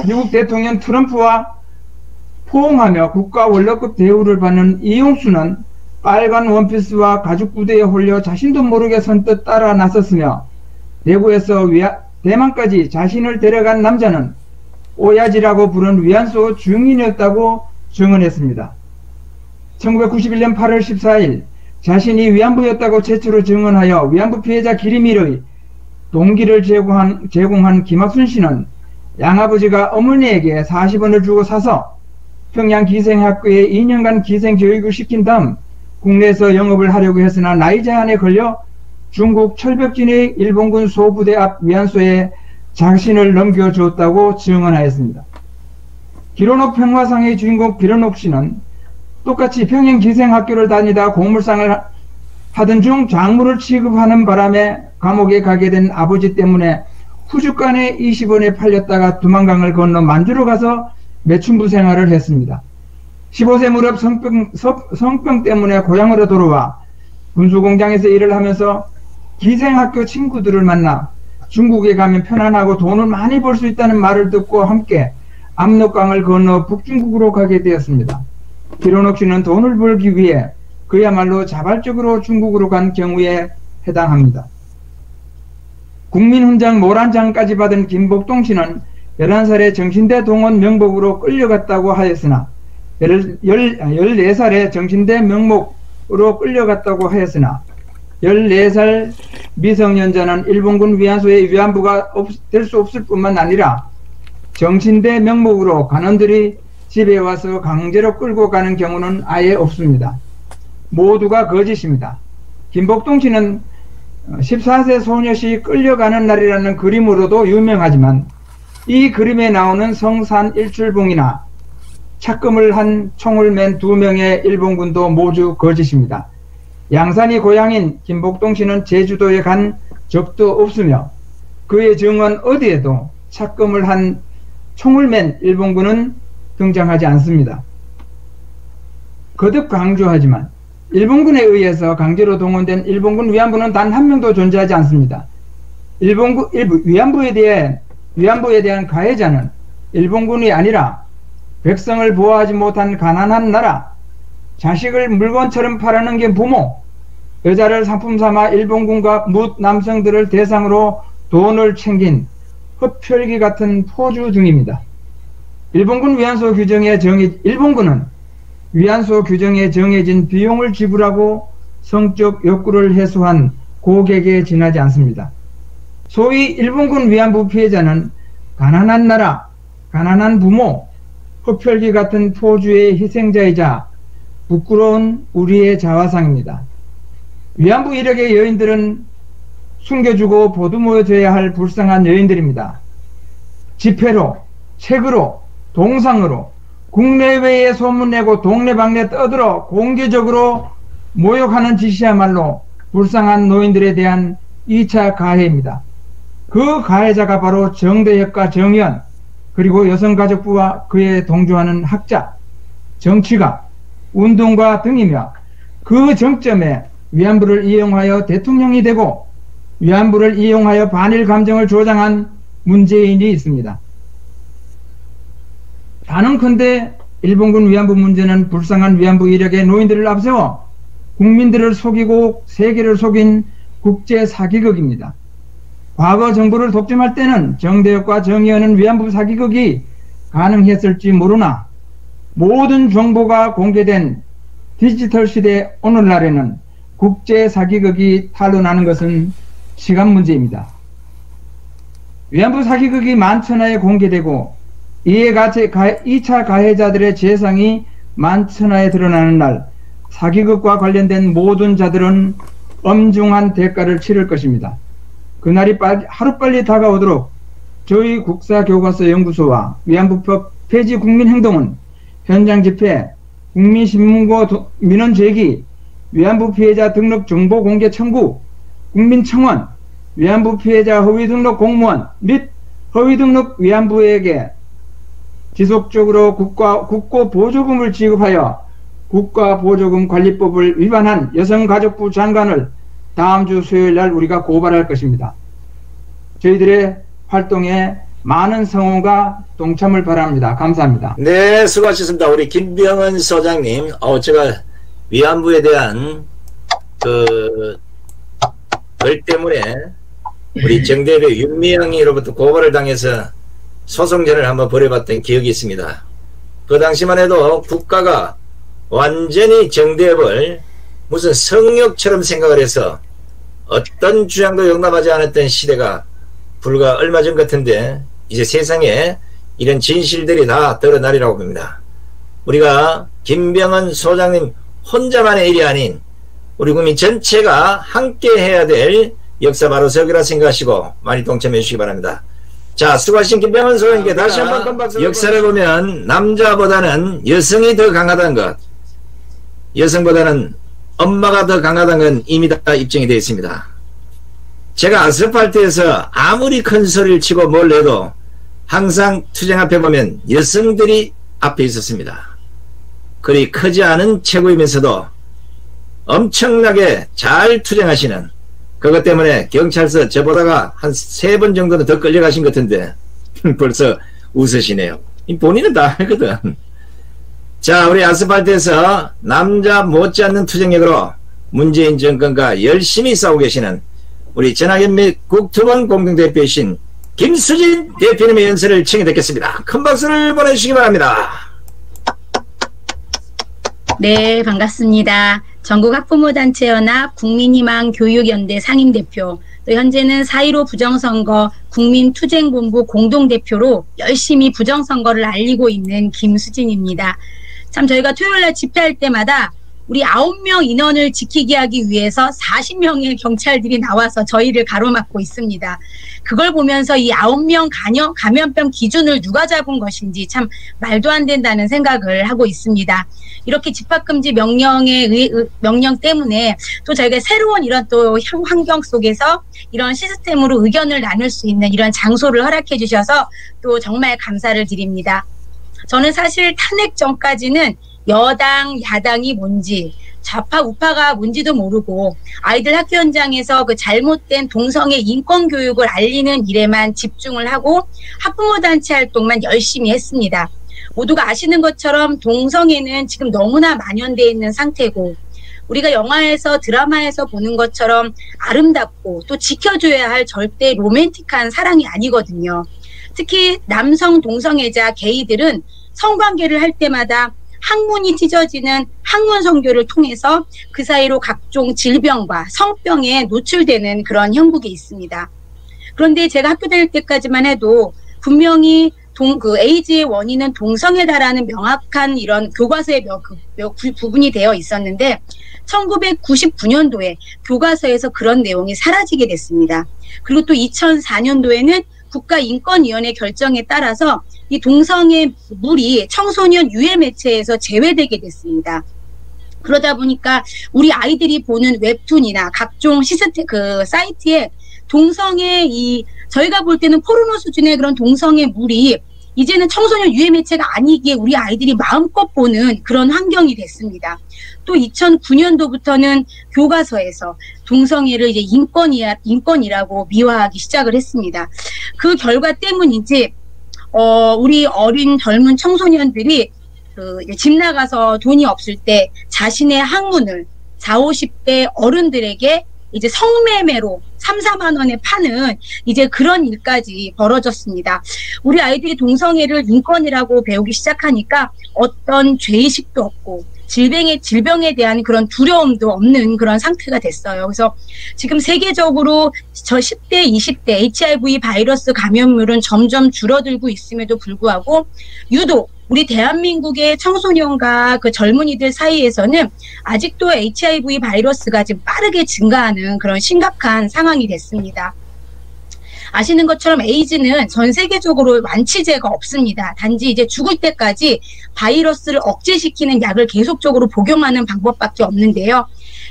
미국 대통령 트럼프와 포옹하며 국가 원로급 대우를 받는 이용수는 빨간 원피스와 가죽 구두에 홀려 자신도 모르게 선뜻 따라 나섰으며 대구에서 위아, 대만까지 자신을 데려간 남자는 오야지라고 부른 위안소 중인이었다고 증언했습니다. 1991년 8월 14일 자신이 위안부였다고 최초로 증언하여 위안부 피해자 기리밀의 동기를 제공한, 제공한 김학순 씨는 양아버지가 어머니에게 40원을 주고 사서 평양 기생학교에 2년간 기생교육을 시킨 다음 국내에서 영업을 하려고 했으나 나이 제한에 걸려 중국 철벽진의 일본군 소부대 앞 위안소에 자신을 넘겨줬다고 증언하였습니다. 기론옥 평화상의 주인공 기론옥 씨는 똑같이 평양 기생학교를 다니다 공물상을 하던 중 장물을 취급하는 바람에 감옥에 가게 된 아버지 때문에 후주간에 20원에 팔렸다가 두만강을 건너 만주로 가서 매춘부 생활을 했습니다. 15세 무렵 성병, 서- 성병 때문에 고향으로 돌아와 군수공장에서 일을 하면서 기생학교 친구들을 만나 중국에 가면 편안하고 돈을 많이 벌 수 있다는 말을 듣고 함께 압록강을 건너 북중국으로 가게 되었습니다. 기론옥 씨는 돈을 벌기 위해 그야말로 자발적으로 중국으로 간 경우에 해당합니다. 국민훈장 모란장까지 받은 김복동 씨는 11살에 정신대 동원 명복으로 끌려갔다고 하였으나 14살에 정신대 명목으로 끌려갔다고 하였으나 14살 미성년자는 일본군 위안소의 위안부가 될 수 없을 뿐만 아니라 정신대 명목으로 관원들이 집에 와서 강제로 끌고 가는 경우는 아예 없습니다. 모두가 거짓입니다. 김복동 씨는 14세 소녀시 끌려가는 날이라는 그림으로도 유명하지만 이 그림에 나오는 성산 일출봉이나 착금을 한 총을 맨 두 명의 일본군도 모두 거짓입니다. 양산이 고향인 김복동 씨는 제주도에 간 적도 없으며 그의 증언 어디에도 착금을 한 총을 맨 일본군은 등장하지 않습니다. 거듭 강조하지만 일본군에 의해서 강제로 동원된 일본군 위안부는 단 한 명도 존재하지 않습니다. 일본군 일부 위안부에 대해 위안부에 대한 가해자는 일본군이 아니라 백성을 보호하지 못한 가난한 나라, 자식을 물건처럼 팔아는 게 부모, 여자를 상품 삼아 일본군과 묻 남성들을 대상으로 돈을 챙긴 흡혈귀 같은 포주 등입니다. 일본군 위안소 규정에 정해 일본군은 위안소 규정에 정해진 비용을 지불하고 성적 욕구를 해소한 고객에 지나지 않습니다. 소위 일본군 위안부 피해자는 가난한 나라, 가난한 부모, 흡혈귀 같은 포주의 희생자이자 부끄러운 우리의 자화상입니다. 위안부 이력의 여인들은 숨겨주고 보듬어줘야 할 불쌍한 여인들입니다. 집회로, 책으로, 동상으로 국내외에 소문내고 동네방네 떠들어 공개적으로 모욕하는 짓이야말로 불쌍한 노인들에 대한 2차 가해입니다. 그 가해자가 바로 정대혁과 정의원 그리고 여성가족부와 그에 동조하는 학자, 정치가, 운동가 등이며 그 정점에 위안부를 이용하여 대통령이 되고 위안부를 이용하여 반일 감정을 조장한 문재인이 있습니다. 단언컨대 일본군 위안부 문제는 불쌍한 위안부 이력의 노인들을 앞세워 국민들을 속이고 세계를 속인 국제 사기극입니다. 과거 정부를 독점할 때는 정대역과 정의연은 위안부 사기극이 가능했을지 모르나 모든 정보가 공개된 디지털 시대 오늘날에는 국제 사기극이 탄로나는 것은 시간 문제입니다. 위안부 사기극이 만천하에 공개되고 이에 같이 2차 가해자들의 재상이 만천하에 드러나는 날 사기극과 관련된 모든 자들은 엄중한 대가를 치를 것입니다. 그날이 빨리, 하루빨리 다가오도록 저희 국사교과서 연구소와 위안부법 폐지 국민행동은 현장 집회, 국민신문고 민원 제기, 위안부 피해자 등록 정보 공개 청구, 국민청원, 위안부 피해자 허위 등록 공무원 및 허위 등록 위안부에게 지속적으로 국가, 국고 보조금을 지급하여 국가 보조금 관리법을 위반한 여성가족부 장관을 다음 주 수요일 날 우리가 고발할 것입니다. 저희들의 활동에 많은 성우가 동참을 바랍니다. 감사합니다. 네, 수고하셨습니다. 우리 김병은 소장님, 어, 제가 위안부에 대한 그, 글 때문에 우리 정대배 윤미영이로부터 고발을 당해서 소송전을 한번 벌여봤던 기억이 있습니다. 그 당시만 해도 국가가 완전히 정대협을 무슨 성역처럼 생각을 해서 어떤 주장도 용납하지 않았던 시대가 불과 얼마 전 같은데 이제 세상에 이런 진실들이 다 드러나리라고 봅니다. 우리가 김병헌 소장님 혼자만의 일이 아닌 우리 국민 전체가 함께 해야 될 역사 바로 서기라 생각하시고 많이 동참해 주시기 바랍니다. 자, 수고하신 김병헌 소장님께 다시 한번 큰 박수. 역사를 보면 남자보다는 여성이 더 강하다는 것. 여성보다는 엄마가 더 강하다는 건 이미 다 입증이 되어 있습니다. 제가 아스팔트에서 아무리 큰 소리를 치고 뭘 해도 항상 투쟁 앞에 보면 여성들이 앞에 있었습니다. 그리 크지 않은 체구이면서도 엄청나게 잘 투쟁하시는 그것 때문에 경찰서 저보다가 한 세 번 정도는 더 끌려가신 것 같은데 *laughs* 벌써 웃으시네요. 본인은 다 하거든. 자, 우리 아스팔트에서 남자 못지않는 투쟁력으로 문재인 정권과 열심히 싸우고 계시는 우리 전학연 및 국토본 공동대표이신 김수진 대표님의 연설을 청해 듣겠습니다. 큰 박수를 보내주시기 바랍니다. 네, 반갑습니다. 전국 학부모단체연합 국민희망 교육연대 상임대표, 또 현재는 4.15 부정선거 국민투쟁본부 공동대표로 열심히 부정선거를 알리고 있는 김수진입니다. 참 저희가 토요일 날 집회할 때마다 우리 아홉 명 인원을 지키게 하기 위해서 40명의 경찰들이 나와서 저희를 가로막고 있습니다. 그걸 보면서 이 아홉 명 감염, 감염병 기준을 누가 잡은 것인지 참 말도 안 된다는 생각을 하고 있습니다. 이렇게 집합금지 명령의 의, 명령 때문에 또 저희가 새로운 이런 또 환경 속에서 이런 시스템으로 의견을 나눌 수 있는 이런 장소를 허락해 주셔서 또 정말 감사를 드립니다. 저는 사실 탄핵 전까지는 여당, 야당이 뭔지, 좌파, 우파가 뭔지도 모르고 아이들 학교 현장에서 그 잘못된 동성애 인권 교육을 알리는 일에만 집중을 하고 학부모 단체 활동만 열심히 했습니다. 모두가 아시는 것처럼 동성애는 지금 너무나 만연되어 있는 상태고 우리가 영화에서 드라마에서 보는 것처럼 아름답고 또 지켜줘야 할 절대 로맨틱한 사랑이 아니거든요. 특히 남성 동성애자 게이들은 성관계를 할 때마다 항문이 찢어지는 항문 성교를 통해서 그 사이로 각종 질병과 성병에 노출되는 그런 형국이 있습니다. 그런데 제가 학교 다닐 때까지만 해도 분명히 동, 그 에이즈의 원인은 동성애다라는 명확한 이런 교과서의 몇, 그, 몇 부분이 되어 있었는데 1999년도에 교과서에서 그런 내용이 사라지게 됐습니다. 그리고 또 2004년도에는 국가인권위원회 결정에 따라서 이 동성애 물이 청소년 유해 매체에서 제외되게 됐습니다. 그러다 보니까 우리 아이들이 보는 웹툰이나 각종 시스템 그 사이트에 동성애 이 저희가 볼 때는 포르노 수준의 그런 동성애 물이 이제는 청소년 유해 매체가 아니기에 우리 아이들이 마음껏 보는 그런 환경이 됐습니다. 또 2009년도부터는 교과서에서 동성애를 이제 인권이야 인권이라고 미화하기 시작을 했습니다. 그 결과 때문인지 어 우리 어린 젊은 청소년들이 그 집 나가서 돈이 없을 때 자신의 학문을 4, 50대 어른들에게 이제 성매매로 3, 4만 원에 파는 이제 그런 일까지 벌어졌습니다. 우리 아이들이 동성애를 인권이라고 배우기 시작하니까 어떤 죄의식도 없고 질병에 질병에 대한 그런 두려움도 없는 그런 상태가 됐어요. 그래서 지금 세계적으로 저 10대, 20대 HIV 바이러스 감염률은 점점 줄어들고 있음에도 불구하고 유독 우리 대한민국의 청소년과 그 젊은이들 사이에서는 아직도 HIV 바이러스가 지금 빠르게 증가하는 그런 심각한 상황이 됐습니다. 아시는 것처럼 에이즈는 전 세계적으로 완치제가 없습니다. 단지 이제 죽을 때까지 바이러스를 억제시키는 약을 계속적으로 복용하는 방법밖에 없는데요.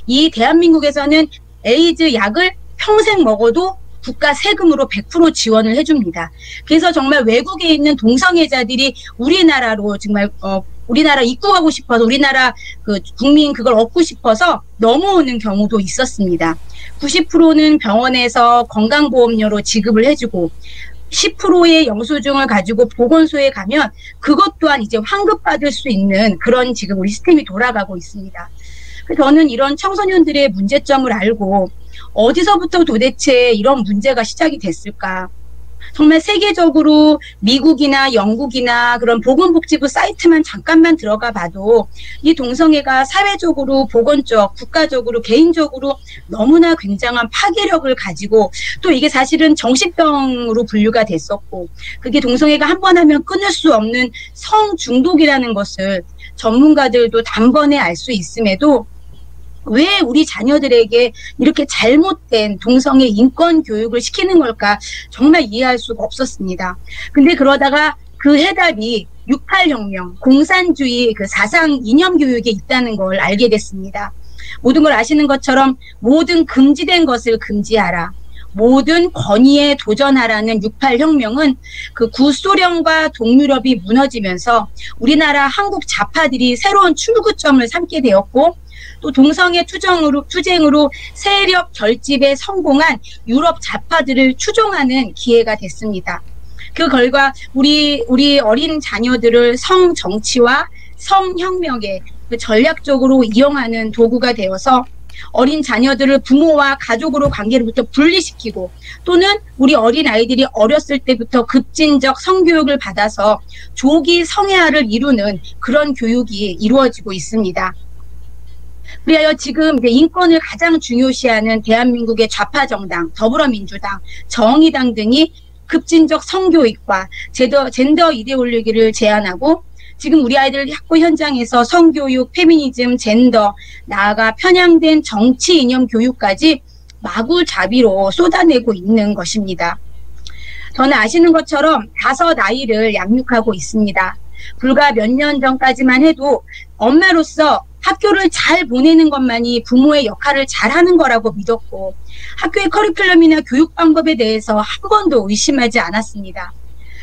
이 대한민국에서는 에이즈 약을 평생 먹어도 국가 세금으로 100% 지원을 해줍니다. 그래서 정말 외국에 있는 동성애자들이 우리나라로 정말 어, 우리나라 입국하고 싶어서 우리나라 그 국민 그걸 얻고 싶어서 넘어오는 경우도 있었습니다. 90%는 병원에서 건강보험료로 지급을 해주고 10%의 영수증을 가지고 보건소에 가면 그것 또한 이제 환급받을 수 있는 그런 지금 우리 시스템이 돌아가고 있습니다. 저는 이런 청소년들의 문제점을 알고 어디서부터 도대체 이런 문제가 시작이 됐을까? 정말 세계적으로 미국이나 영국이나 그런 보건복지부 사이트만 잠깐만 들어가 봐도 이 동성애가 사회적으로 보건적, 국가적으로, 개인적으로 너무나 굉장한 파괴력을 가지고 또 이게 사실은 정신병으로 분류가 됐었고 그게 동성애가 한 번 하면 끊을 수 없는 성 중독이라는 것을 전문가들도 단번에 알 수 있음에도 왜 우리 자녀들에게 이렇게 잘못된 동성애 인권 교육을 시키는 걸까 정말 이해할 수가 없었습니다. 근데 그러다가 그 해답이 68혁명, 공산주의 그 사상 이념 교육에 있다는 걸 알게 됐습니다. 모든 걸 아시는 것처럼 모든 금지된 것을 금지하라. 모든 권위에 도전하라는 68혁명은 그 구소련과 동유럽이 무너지면서 우리나라 한국 좌파들이 새로운 출구점을 삼게 되었고 또 동성애 투정으로 투쟁으로 세력 결집에 성공한 유럽 좌파들을 추종하는 기회가 됐습니다. 그 결과 우리 우리 어린 자녀들을 성 정치와 성혁명에 그 전략적으로 이용하는 도구가 되어서 어린 자녀들을 부모와 가족으로 관계로부터 분리시키고 또는 우리 어린 아이들이 어렸을 때부터 급진적 성교육을 받아서 조기 성애화를 이루는 그런 교육이 이루어지고 있습니다. 그리하여 지금 인권을 가장 중요시하는 대한민국의 좌파 정당, 더불어민주당, 정의당 등이 급진적 성교육과 제더, 젠더 이데올로기를 제안하고 지금 우리 아이들 학교 현장에서 성교육, 페미니즘, 젠더, 나아가 편향된 정치 이념 교육까지 마구잡이로 쏟아내고 있는 것입니다. 저는 아시는 것처럼 다섯 아이를 양육하고 있습니다. 불과 몇 년 전까지만 해도 엄마로서 학교를 잘 보내는 것만이 부모의 역할을 잘 하는 거라고 믿었고 학교의 커리큘럼이나 교육 방법에 대해서 한 번도 의심하지 않았습니다.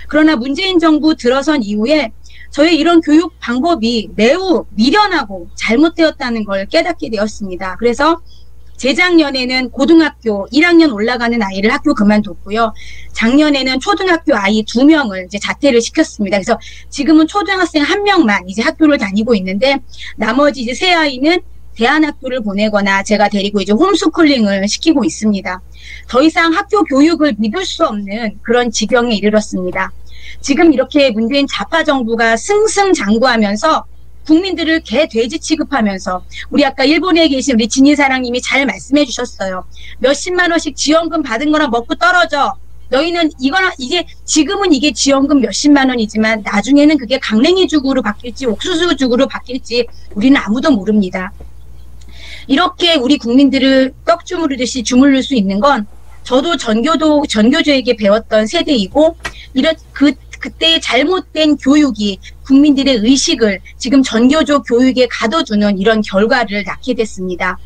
그러나 문재인 정부 들어선 이후에 저의 이런 교육 방법이 매우 미련하고 잘못되었다는 걸 깨닫게 되었습니다. 그래서 재작년에는 고등학교 1학년 올라가는 아이를 학교 그만뒀고요. 작년에는 초등학교 아이 두 명을 이제 자퇴를 시켰습니다. 그래서 지금은 초등학생 한 명만 이제 학교를 다니고 있는데 나머지 이제 세 아이는 대안학교를 보내거나 제가 데리고 이제 홈스쿨링을 시키고 있습니다. 더 이상 학교 교육을 믿을 수 없는 그런 지경에 이르렀습니다. 지금 이렇게 문재인 좌파 정부가 승승장구하면서 국민들을 개 돼지 취급하면서 우리 아까 일본에 계신 우리 진희 사랑님이 잘 말씀해 주셨어요. 몇십만 원씩 지원금 받은 거랑 먹고 떨어져. 너희는 이거나 이게 지금은 이게 지원금 몇십만 원이지만 나중에는 그게 강냉이 죽으로 바뀔지 옥수수 죽으로 바뀔지 우리는 아무도 모릅니다. 이렇게 우리 국민들을 떡 주무르듯이 주물를 수 있는 건 저도 전교도 전교조에게 배웠던 세대이고 이런 그 그때의 잘못된 교육이 국민들의 의식을 지금 전교조 교육에 가둬두는 이런 결과를 낳게 됐습니다.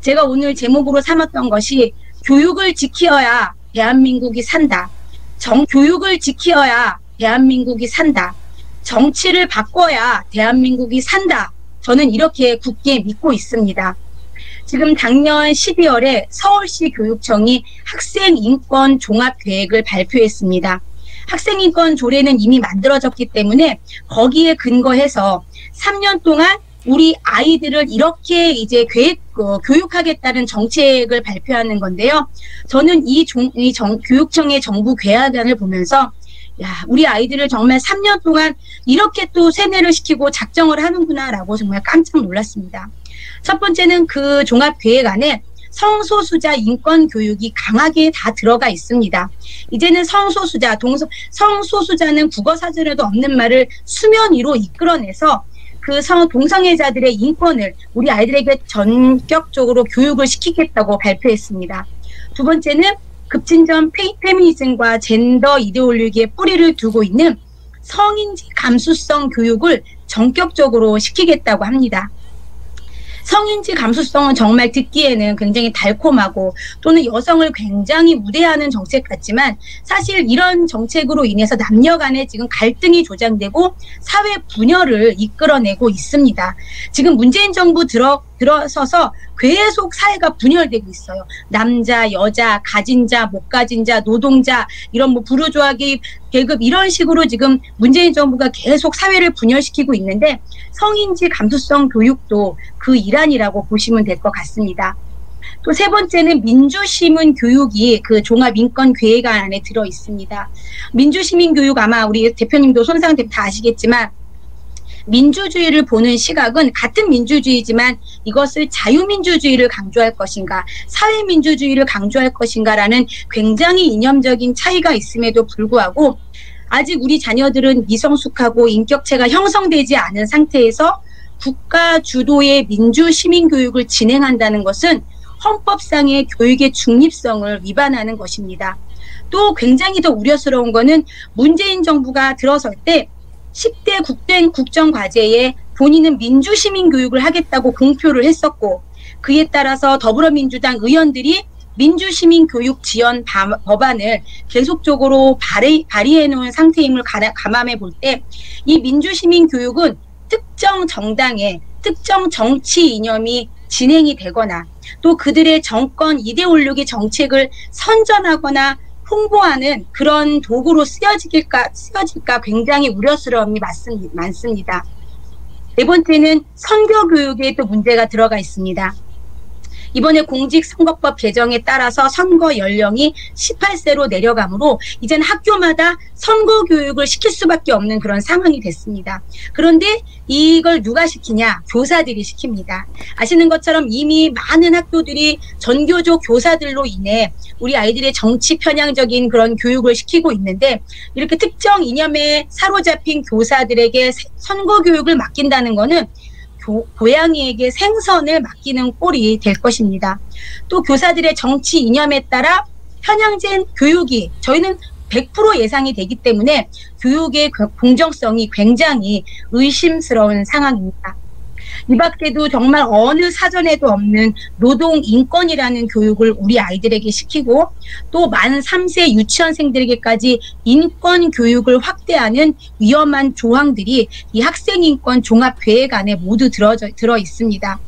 제가 오늘 제목으로 삼았던 것이 교육을 지키어야 대한민국이 산다. 정 교육을 지키어야 대한민국이 산다. 정치를 바꿔야 대한민국이 산다. 저는 이렇게 굳게 믿고 있습니다. 지금 작년 12월에 서울시 교육청이 학생 인권 종합 계획을 발표했습니다. 학생인권 조례는 이미 만들어졌기 때문에 거기에 근거해서 3년 동안 우리 아이들을 이렇게 이제 계획 어, 교육하겠다는 정책을 발표하는 건데요. 저는 이, 종, 이 정, 교육청의 정부 계획안을 보면서 야, 우리 아이들을 정말 3년 동안 이렇게 또 세뇌를 시키고 작정을 하는구나라고 정말 깜짝 놀랐습니다. 첫 번째는 그 종합 계획 안에 성소수자 인권 교육이 강하게 다 들어가 있습니다. 이제는 성소수자, 동성, 성소수자는 국어 사전에도 없는 말을 수면 위로 이끌어내서 그 성, 동성애자들의 인권을 우리 아이들에게 전격적으로 교육을 시키겠다고 발표했습니다. 두 번째는 급진전 페미니즘과 젠더 이데올로기에 뿌리를 두고 있는 성인지 감수성 교육을 전격적으로 시키겠다고 합니다. 성인지 감수성은 정말 듣기에는 굉장히 달콤하고 또는 여성을 굉장히 무대하는 정책 같지만 사실 이런 정책으로 인해서 남녀 간에 지금 갈등이 조장되고 사회 분열을 이끌어내고 있습니다. 지금 문재인 정부 들어 들어서서 계속 사회가 분열되고 있어요. 남자, 여자, 가진 자, 못 가진 자, 노동자 이런 뭐 부르주아기 계급 이런 식으로 지금 문재인 정부가 계속 사회를 분열시키고 있는데 성인지 감수성 교육도 그 일환이라고 보시면 될 것 같습니다. 또 세 번째는 민주시민 교육이 그 종합인권계획안 안에 들어 있습니다. 민주시민 교육 아마 우리 대표님도 손상 대표 다 아시겠지만 민주주의를 보는 시각은 같은 민주주의지만 이것을 자유민주주의를 강조할 것인가, 사회민주주의를 강조할 것인가라는 굉장히 이념적인 차이가 있음에도 불구하고 아직 우리 자녀들은 미성숙하고 인격체가 형성되지 않은 상태에서 국가 주도의 민주 시민 교육을 진행한다는 것은 헌법상의 교육의 중립성을 위반하는 것입니다. 또 굉장히 더 우려스러운 것은 문재인 정부가 들어설 때 10대 국된 국정 과제에 본인은 민주 시민 교육을 하겠다고 공표를 했었고 그에 따라서 더불어민주당 의원들이 민주시민 교육 지원 법안을 계속적으로 발의, 발의해 놓은 상태임을 감안해 볼 때 이 민주시민 교육은 특정 정당의 특정 정치 이념이 진행이 되거나 또 그들의 정권 이데올로기 정책을 선전하거나 홍보하는 그런 도구로 쓰여질까, 쓰여질까 굉장히 우려스러움이 많습니다. 네 번째는 선교 교육에 또 문제가 들어가 있습니다. 이번에 공직선거법 개정에 따라서 선거 연령이 18세로 내려가므로 이제는 학교마다 선거 교육을 시킬 수밖에 없는 그런 상황이 됐습니다. 그런데 이걸 누가 시키냐? 교사들이 시킵니다. 아시는 것처럼 이미 많은 학교들이 전교조 교사들로 인해 우리 아이들의 정치 편향적인 그런 교육을 시키고 있는데 이렇게 특정 이념에 사로잡힌 교사들에게 선거 교육을 맡긴다는 것은 고, 고양이에게 생선을 맡기는 꼴이 될 것입니다. 또 교사들의 정치 이념에 따라 편향된 교육이 저희는 100% 예상이 되기 때문에 교육의 공정성이 굉장히 의심스러운 상황입니다. 이 밖에도 정말 어느 사전에도 없는 노동 인권이라는 교육을 우리 아이들에게 시키고 또 만 3세 유치원생들에게까지 인권 교육을 확대하는 위험한 조항들이 이 학생 인권 종합 계획 안에 모두 들어, 들어 있습니다.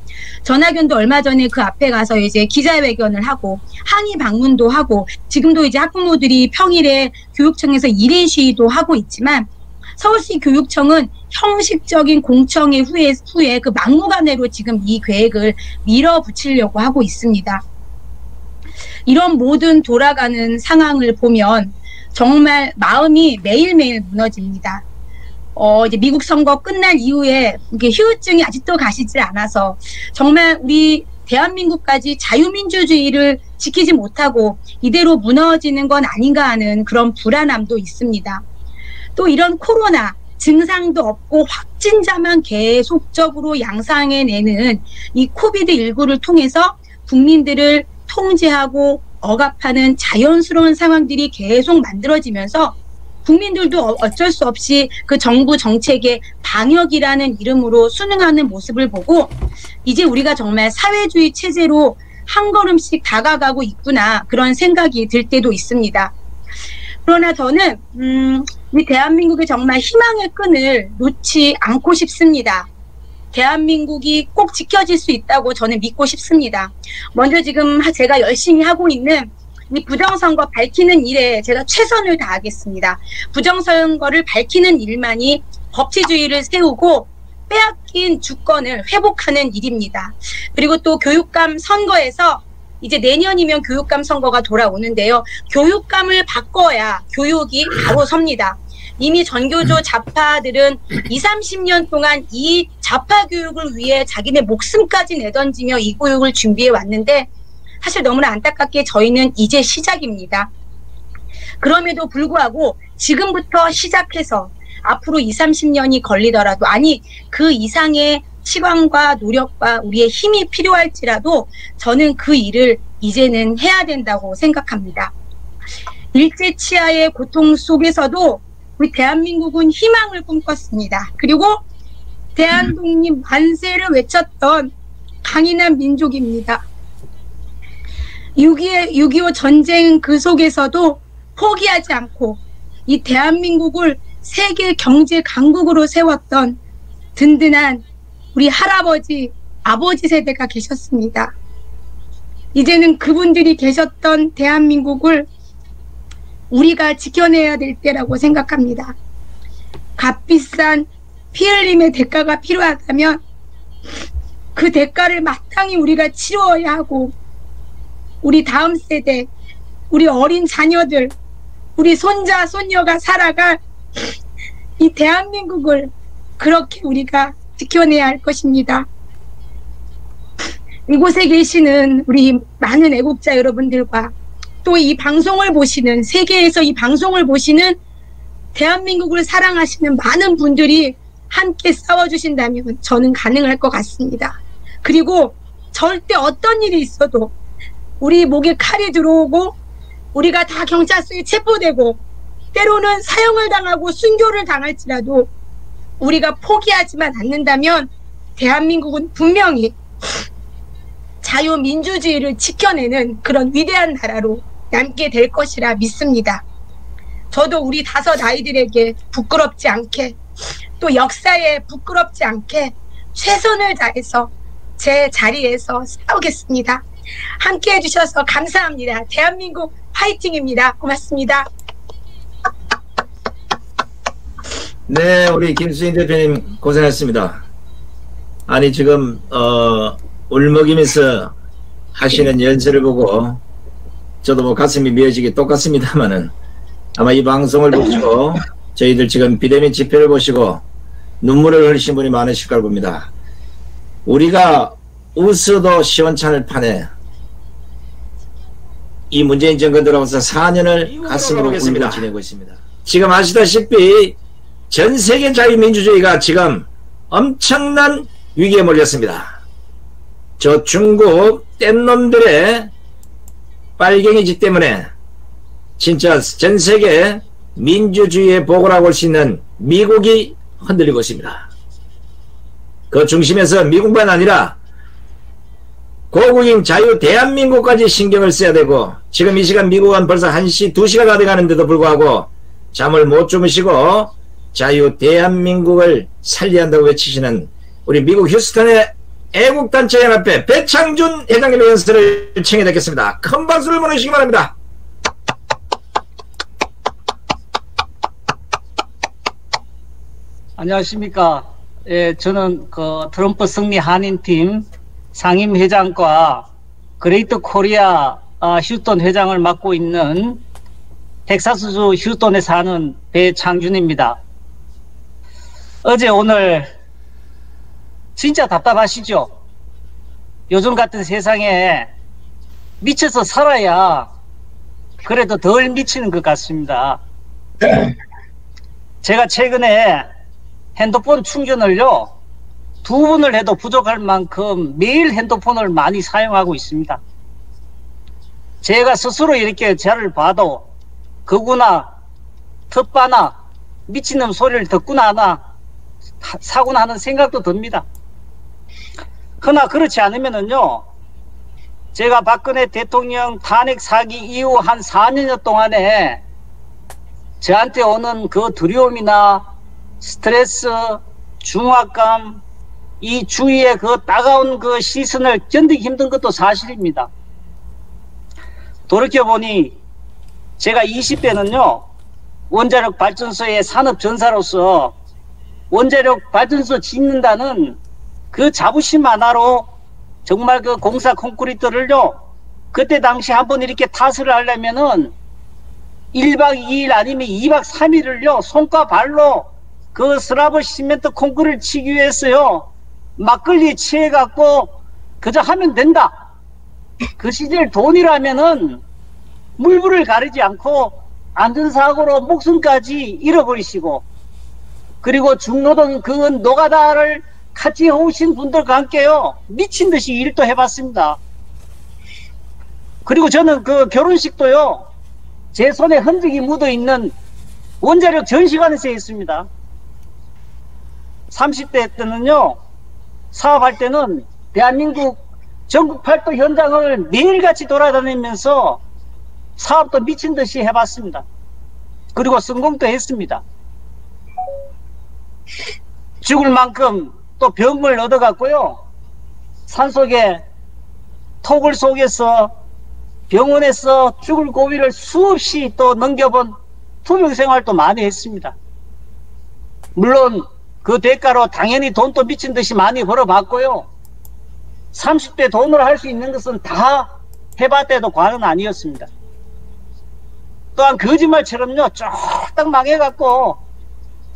전학연도 얼마 전에 그 앞에 가서 이제 기자회견을 하고 항의 방문도 하고 지금도 이제 학부모들이 평일에 교육청에서 1인 시위도 하고 있지만 서울시 교육청은 형식적인 공청회 후에, 후에 그 막무가내로 지금 이 계획을 밀어붙이려고 하고 있습니다. 이런 모든 돌아가는 상황을 보면 정말 마음이 매일매일 무너집니다. 어, 이제 미국 선거 끝날 이후에 이게 휴유증이 아직도 가시지 않아서 정말 우리 대한민국까지 자유민주주의를 지키지 못하고 이대로 무너지는 건 아닌가 하는 그런 불안함도 있습니다. 또 이런 코로나 증상도 없고 확진자만 계속적으로 양상해내는 이 코비드19를 통해서 국민들을 통제하고 억압하는 자연스러운 상황들이 계속 만들어지면서 국민들도 어- 어쩔 수 없이 그 정부 정책의 방역이라는 이름으로 순응하는 모습을 보고 이제 우리가 정말 사회주의 체제로 한 걸음씩 다가가고 있구나 그런 생각이 들 때도 있습니다. 그러나 저는 음, 이 대한민국의 정말 희망의 끈을 놓지 않고 싶습니다. 대한민국이 꼭 지켜질 수 있다고 저는 믿고 싶습니다. 먼저 지금 하- 제가 열심히 하고 있는 이 부정선거 밝히는 일에 제가 최선을 다하겠습니다. 부정선거를 밝히는 일만이 법치주의를 세우고 빼앗긴 주권을 회복하는 일입니다. 그리고 또 교육감 선거에서 이제 내년이면 교육감 선거가 돌아오는데요. 교육감을 바꿔야 교육이 바로 섭니다. 이미 전교조 좌파들은 2, 30년 동안 이 좌파 교육을 위해 자기네 목숨까지 내던지며 이 교육을 준비해 왔는데 사실 너무나 안타깝게 저희는 이제 시작입니다. 그럼에도 불구하고 지금부터 시작해서 앞으로 2, 30년이 걸리더라도 아니 그 이상의 시간과 노력과 우리의 힘이 필요할지라도 저는 그 일을 이제는 해야 된다고 생각합니다. 일제 치하의 고통 속에서도 우리 대한민국은 희망을 꿈꿨습니다. 그리고 대한독립 만세를 외쳤던 강인한 민족입니다. 6.25, 6.25 전쟁 그 속에서도 포기하지 않고 이 대한민국을 세계 경제 강국으로 세웠던 든든한 우리 할아버지, 아버지 세대가 계셨습니다. 이제는 그분들이 계셨던 대한민국을 우리가 지켜내야 될 때라고 생각합니다. 값비싼 피 흘림의 대가가 필요하다면 그 대가를 마땅히 우리가 치루어야 하고 우리 다음 세대, 우리 어린 자녀들, 우리 손자, 손녀가 살아갈 이 대한민국을 그렇게 우리가 지켜내야 할 것입니다. 이곳에 계시는 우리 많은 애국자 여러분들과 또 이 방송을 보시는 세계에서 이 방송을 보시는 대한민국을 사랑하시는 많은 분들이 함께 싸워주신다면 저는 가능할 것 같습니다. 그리고 절대 어떤 일이 있어도 우리 목에 칼이 들어오고 우리가 다 경찰서에 체포되고 때로는 사형을 당하고 순교를 당할지라도 우리가 포기하지만 않는다면 대한민국은 분명히 자유민주주의를 지켜내는 그런 위대한 나라로 남게 될 것이라 믿습니다. 저도 우리 다섯 아이들에게 부끄럽지 않게 또 역사에 부끄럽지 않게 최선을 다해서 제 자리에서 싸우겠습니다. 함께 해주셔서 감사합니다. 대한민국 파이팅입니다. 고맙습니다. 네, 우리 김수인 대표님 고생했습니다. 아니 지금 어 울먹이면서 하시는 연설을 보고 저도 뭐 가슴이 미어지기 똑같습니다만은 아마 이 방송을 보시고 저희들 지금 비대면 집회를 보시고 눈물을 흘리신 분이 많으실 걸 봅니다. 우리가 웃어도 시원찮을 판에 이 문재인 정권 들어와서 4년을 가슴으로 울며 지내고 있습니다. 지금 아시다시피 전 세계 자유민주주의가 지금 엄청난 위기에 몰렸습니다. 저 중국 뗀놈들의 빨갱이짓 때문에 진짜 전 세계 민주주의의 보고라고 할 수 있는 미국이 흔들리고 있습니다. 그 중심에서 미국만 아니라 고국인 자유 대한민국까지 신경을 써야 되고 지금 이 시간 미국은 벌써 1시 2시가 다 돼가는데도 불구하고 잠을 못 주무시고 자유 대한민국을 살려야 한다고 외치시는 우리 미국 휴스턴의 애국단체 연합회 배창준 회장님의 연설을 청해 듣겠습니다. 큰 박수를 보내주시기 바랍니다. 안녕하십니까. 예, 저는 그 트럼프 승리 한인팀 상임 회장과 Great Korea 아, 휴스턴 회장을 맡고 있는 텍사스주 휴스턴에 사는 배창준입니다. 어제 오늘 진짜 답답하시죠? 요즘 같은 세상에 미쳐서 살아야 그래도 덜 미치는 것 같습니다. 제가 최근에 핸드폰 충전을요, 두 번을 해도 부족할 만큼 매일 핸드폰을 많이 사용하고 있습니다. 제가 스스로 이렇게 저를 봐도 그구나 텃바나 미친놈 소리를 듣구나 하나 하- 사구나 하는 생각도 듭니다. 그러나 그렇지 않으면은요 제가 박근혜 대통령 탄핵 사기 이후 한 4년여 동안에 저한테 오는 그 두려움이나 스트레스, 중압감, 이 주위의 그 따가운 그 시선을 견디기 힘든 것도 사실입니다. 돌이켜보니 제가 20대는요, 원자력 발전소의 산업 전사로서 원자력 발전소 짓는다는 그 자부심 하나로 정말 그 공사 콘크리트를요, 그때 당시 한번 이렇게 타설을 하려면은 1박 2일 아니면 2박 3일을요, 손과 발로 그 스라브 시멘트 콘크리트를 치기 위해서요, 막걸리 취해갖고 그저 하면 된다. 그 시절 돈이라면은 물불을 가리지 않고 안전사고로 목숨까지 잃어버리시고 그리고 중노동 그 노가다를 같이 해오신 분들과 함께요 미친 듯이 일도 해봤습니다. 그리고 저는 그 결혼식도요 제 손에 흔적이 묻어 있는 원자력 전시관에서 했습니다. 30대 때는요 사업할 때는 대한민국 전국 팔도 현장을 매일같이 돌아다니면서 사업도 미친 듯이 해봤습니다. 그리고 성공도 했습니다. 죽을 만큼 또 병을 얻어갔고요. 산속에 토굴 속에서 병원에서 죽을 고비를 수없이 또 넘겨본 투병 생활도 많이 했습니다. 물론 그 대가로 당연히 돈도 미친 듯이 많이 벌어봤고요. 30대 돈으로 할 수 있는 것은 다 해봤대도 과는 아니었습니다. 또한 거짓말처럼요, 쫙딱 망해갖고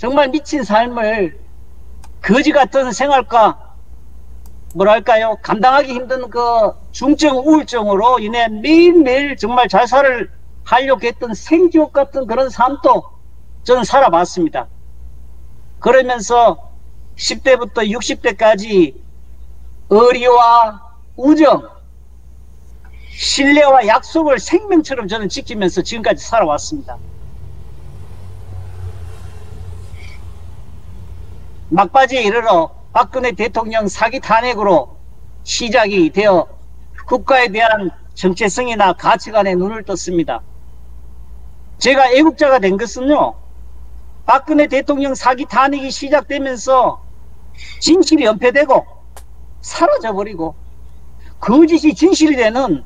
정말 미친 삶을 거지 같은 생활과 뭐랄까요, 감당하기 힘든 그 중증 우울증으로 인해 매일매일 정말 자살을 하려고 했던 생지옥 같은 그런 삶도 저는 살아봤습니다. 그러면서 10대부터 60대까지 의리와 우정, 신뢰와 약속을 생명처럼 저는 지키면서 지금까지 살아왔습니다. 막바지에 이르러 박근혜 대통령 사기 탄핵으로 시작이 되어 국가에 대한 정체성이나 가치관에 눈을 떴습니다. 제가 애국자가 된 것은요, 박근혜 대통령 사기 탄핵이 시작되면서 진실이 연패되고 사라져버리고 거짓이 진실이 되는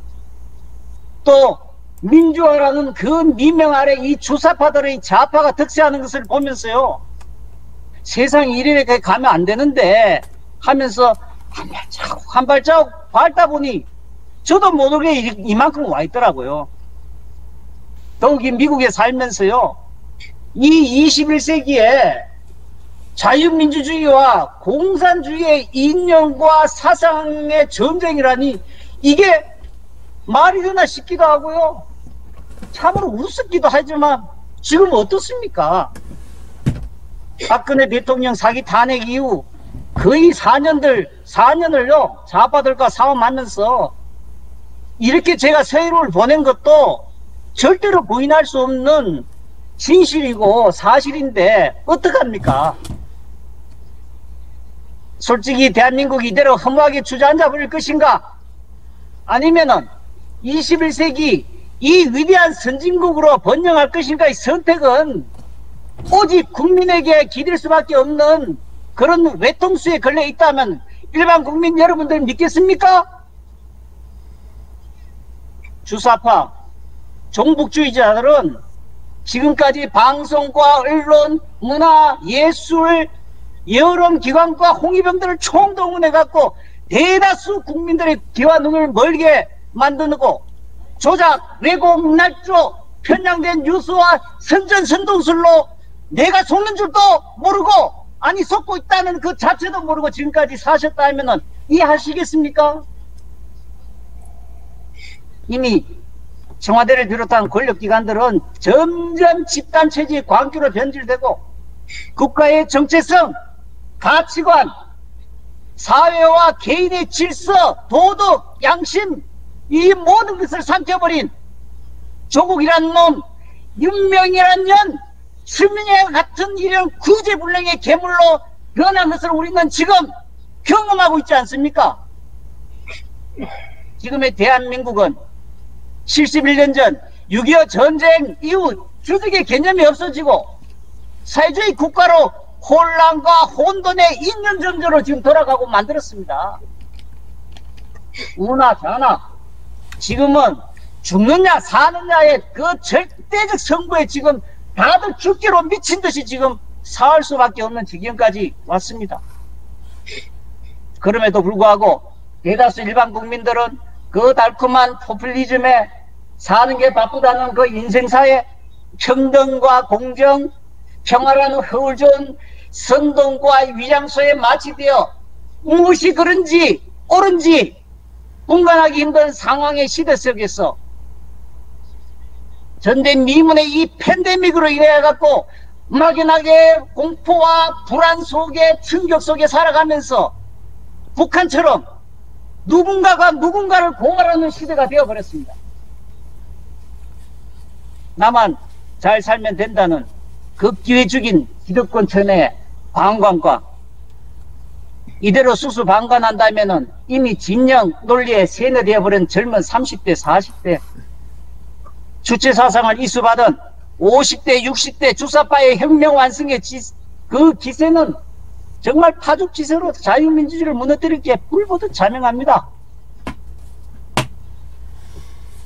또 민주화라는 그 미명 아래 이 주사파들의 좌파가 득세하는 것을 보면서요. 세상이 이렇게 가면 안 되는데 하면서 한 발자국 한 발자국 밟다 보니 저도 모르게 이- 이만큼 와 있더라고요. 더욱이 미국에 살면서요. 이 21세기에 자유민주주의와 공산주의의 인연과 사상의 전쟁이라니 이게 말이 되나 싶기도 하고요. 참으로 우습기도 하지만 지금 어떻습니까? 박근혜 대통령 사기 탄핵 이후 거의 4년들, 4년을요, 좌파들과 싸움 하면서 이렇게 제가 세월을 보낸 것도 절대로 부인할 수 없는 진실이고 사실인데 어떡합니까? 솔직히 대한민국이 이대로 허무하게 주저앉아 버릴 것인가? 아니면은 21세기 이 위대한 선진국으로 번영할 것인가의 선택은 오직 국민에게 기댈 수밖에 없는 그런 외통수에 걸려 있다면 일반 국민 여러분들 믿겠습니까? 주사파 종북주의자들은 지금까지 방송과 언론, 문화, 예술, 여론기관과 홍위병들을 총동원해갖고 대다수 국민들의 귀와 눈을 멀게 만드고 조작, 왜곡, 날조, 편향된 뉴스와 선전선동술로 내가 속는 줄도 모르고 아니 속고 있다는 그 자체도 모르고 지금까지 사셨다 하면은 이해하시겠습니까? 이미 청와대를 비롯한 권력기관들은 점점 집단체제의 광주로 변질되고 국가의 정체성, 가치관, 사회와 개인의 질서, 도덕, 양심 이 모든 것을 삼켜버린 조국이란 놈, 윤명이란 년, 수민회 같은 이런 구제불능의 괴물로 변한 것을 우리는 지금 경험하고 있지 않습니까? 지금의 대한민국은 71년 전 6.25 전쟁 이후 주택의 개념이 없어지고 사회주의 국가로 혼란과 혼돈의 인연정전으로 지금 돌아가고 만들었습니다. 우나 자나 지금은 죽느냐 사느냐의 그 절대적 선거에 지금 다들 죽기로 미친 듯이 지금 사할 수밖에 없는 지경까지 왔습니다. 그럼에도 불구하고 대다수 일반 국민들은 그 달콤한 포퓰리즘에 사는 게 바쁘다는 그 인생사에 평등과 공정, 평화라는 허울 좋은 선동과 위장소에 마취되어 무엇이 그런지 옳은지 분간하기 힘든 상황의 시대 속에서 전대 미문의 이 팬데믹으로 인해 갖고 막연하게 공포와 불안 속에 충격 속에 살아가면서 북한처럼 누군가가 누군가를 고발하는 시대가 되어버렸습니다. 나만 잘 살면 된다는 극기회 죽인 기득권 천의 방관과 이대로 수수 방관한다면 은 이미 진영 논리에 세뇌되어 버린 젊은 30대, 40대 주체 사상을 이수받은 50대, 60대 주사파의 혁명 완성의 지, 그 기세는 정말 파죽 지세로 자유민주주의를 무너뜨리기에 불보듯 자명합니다.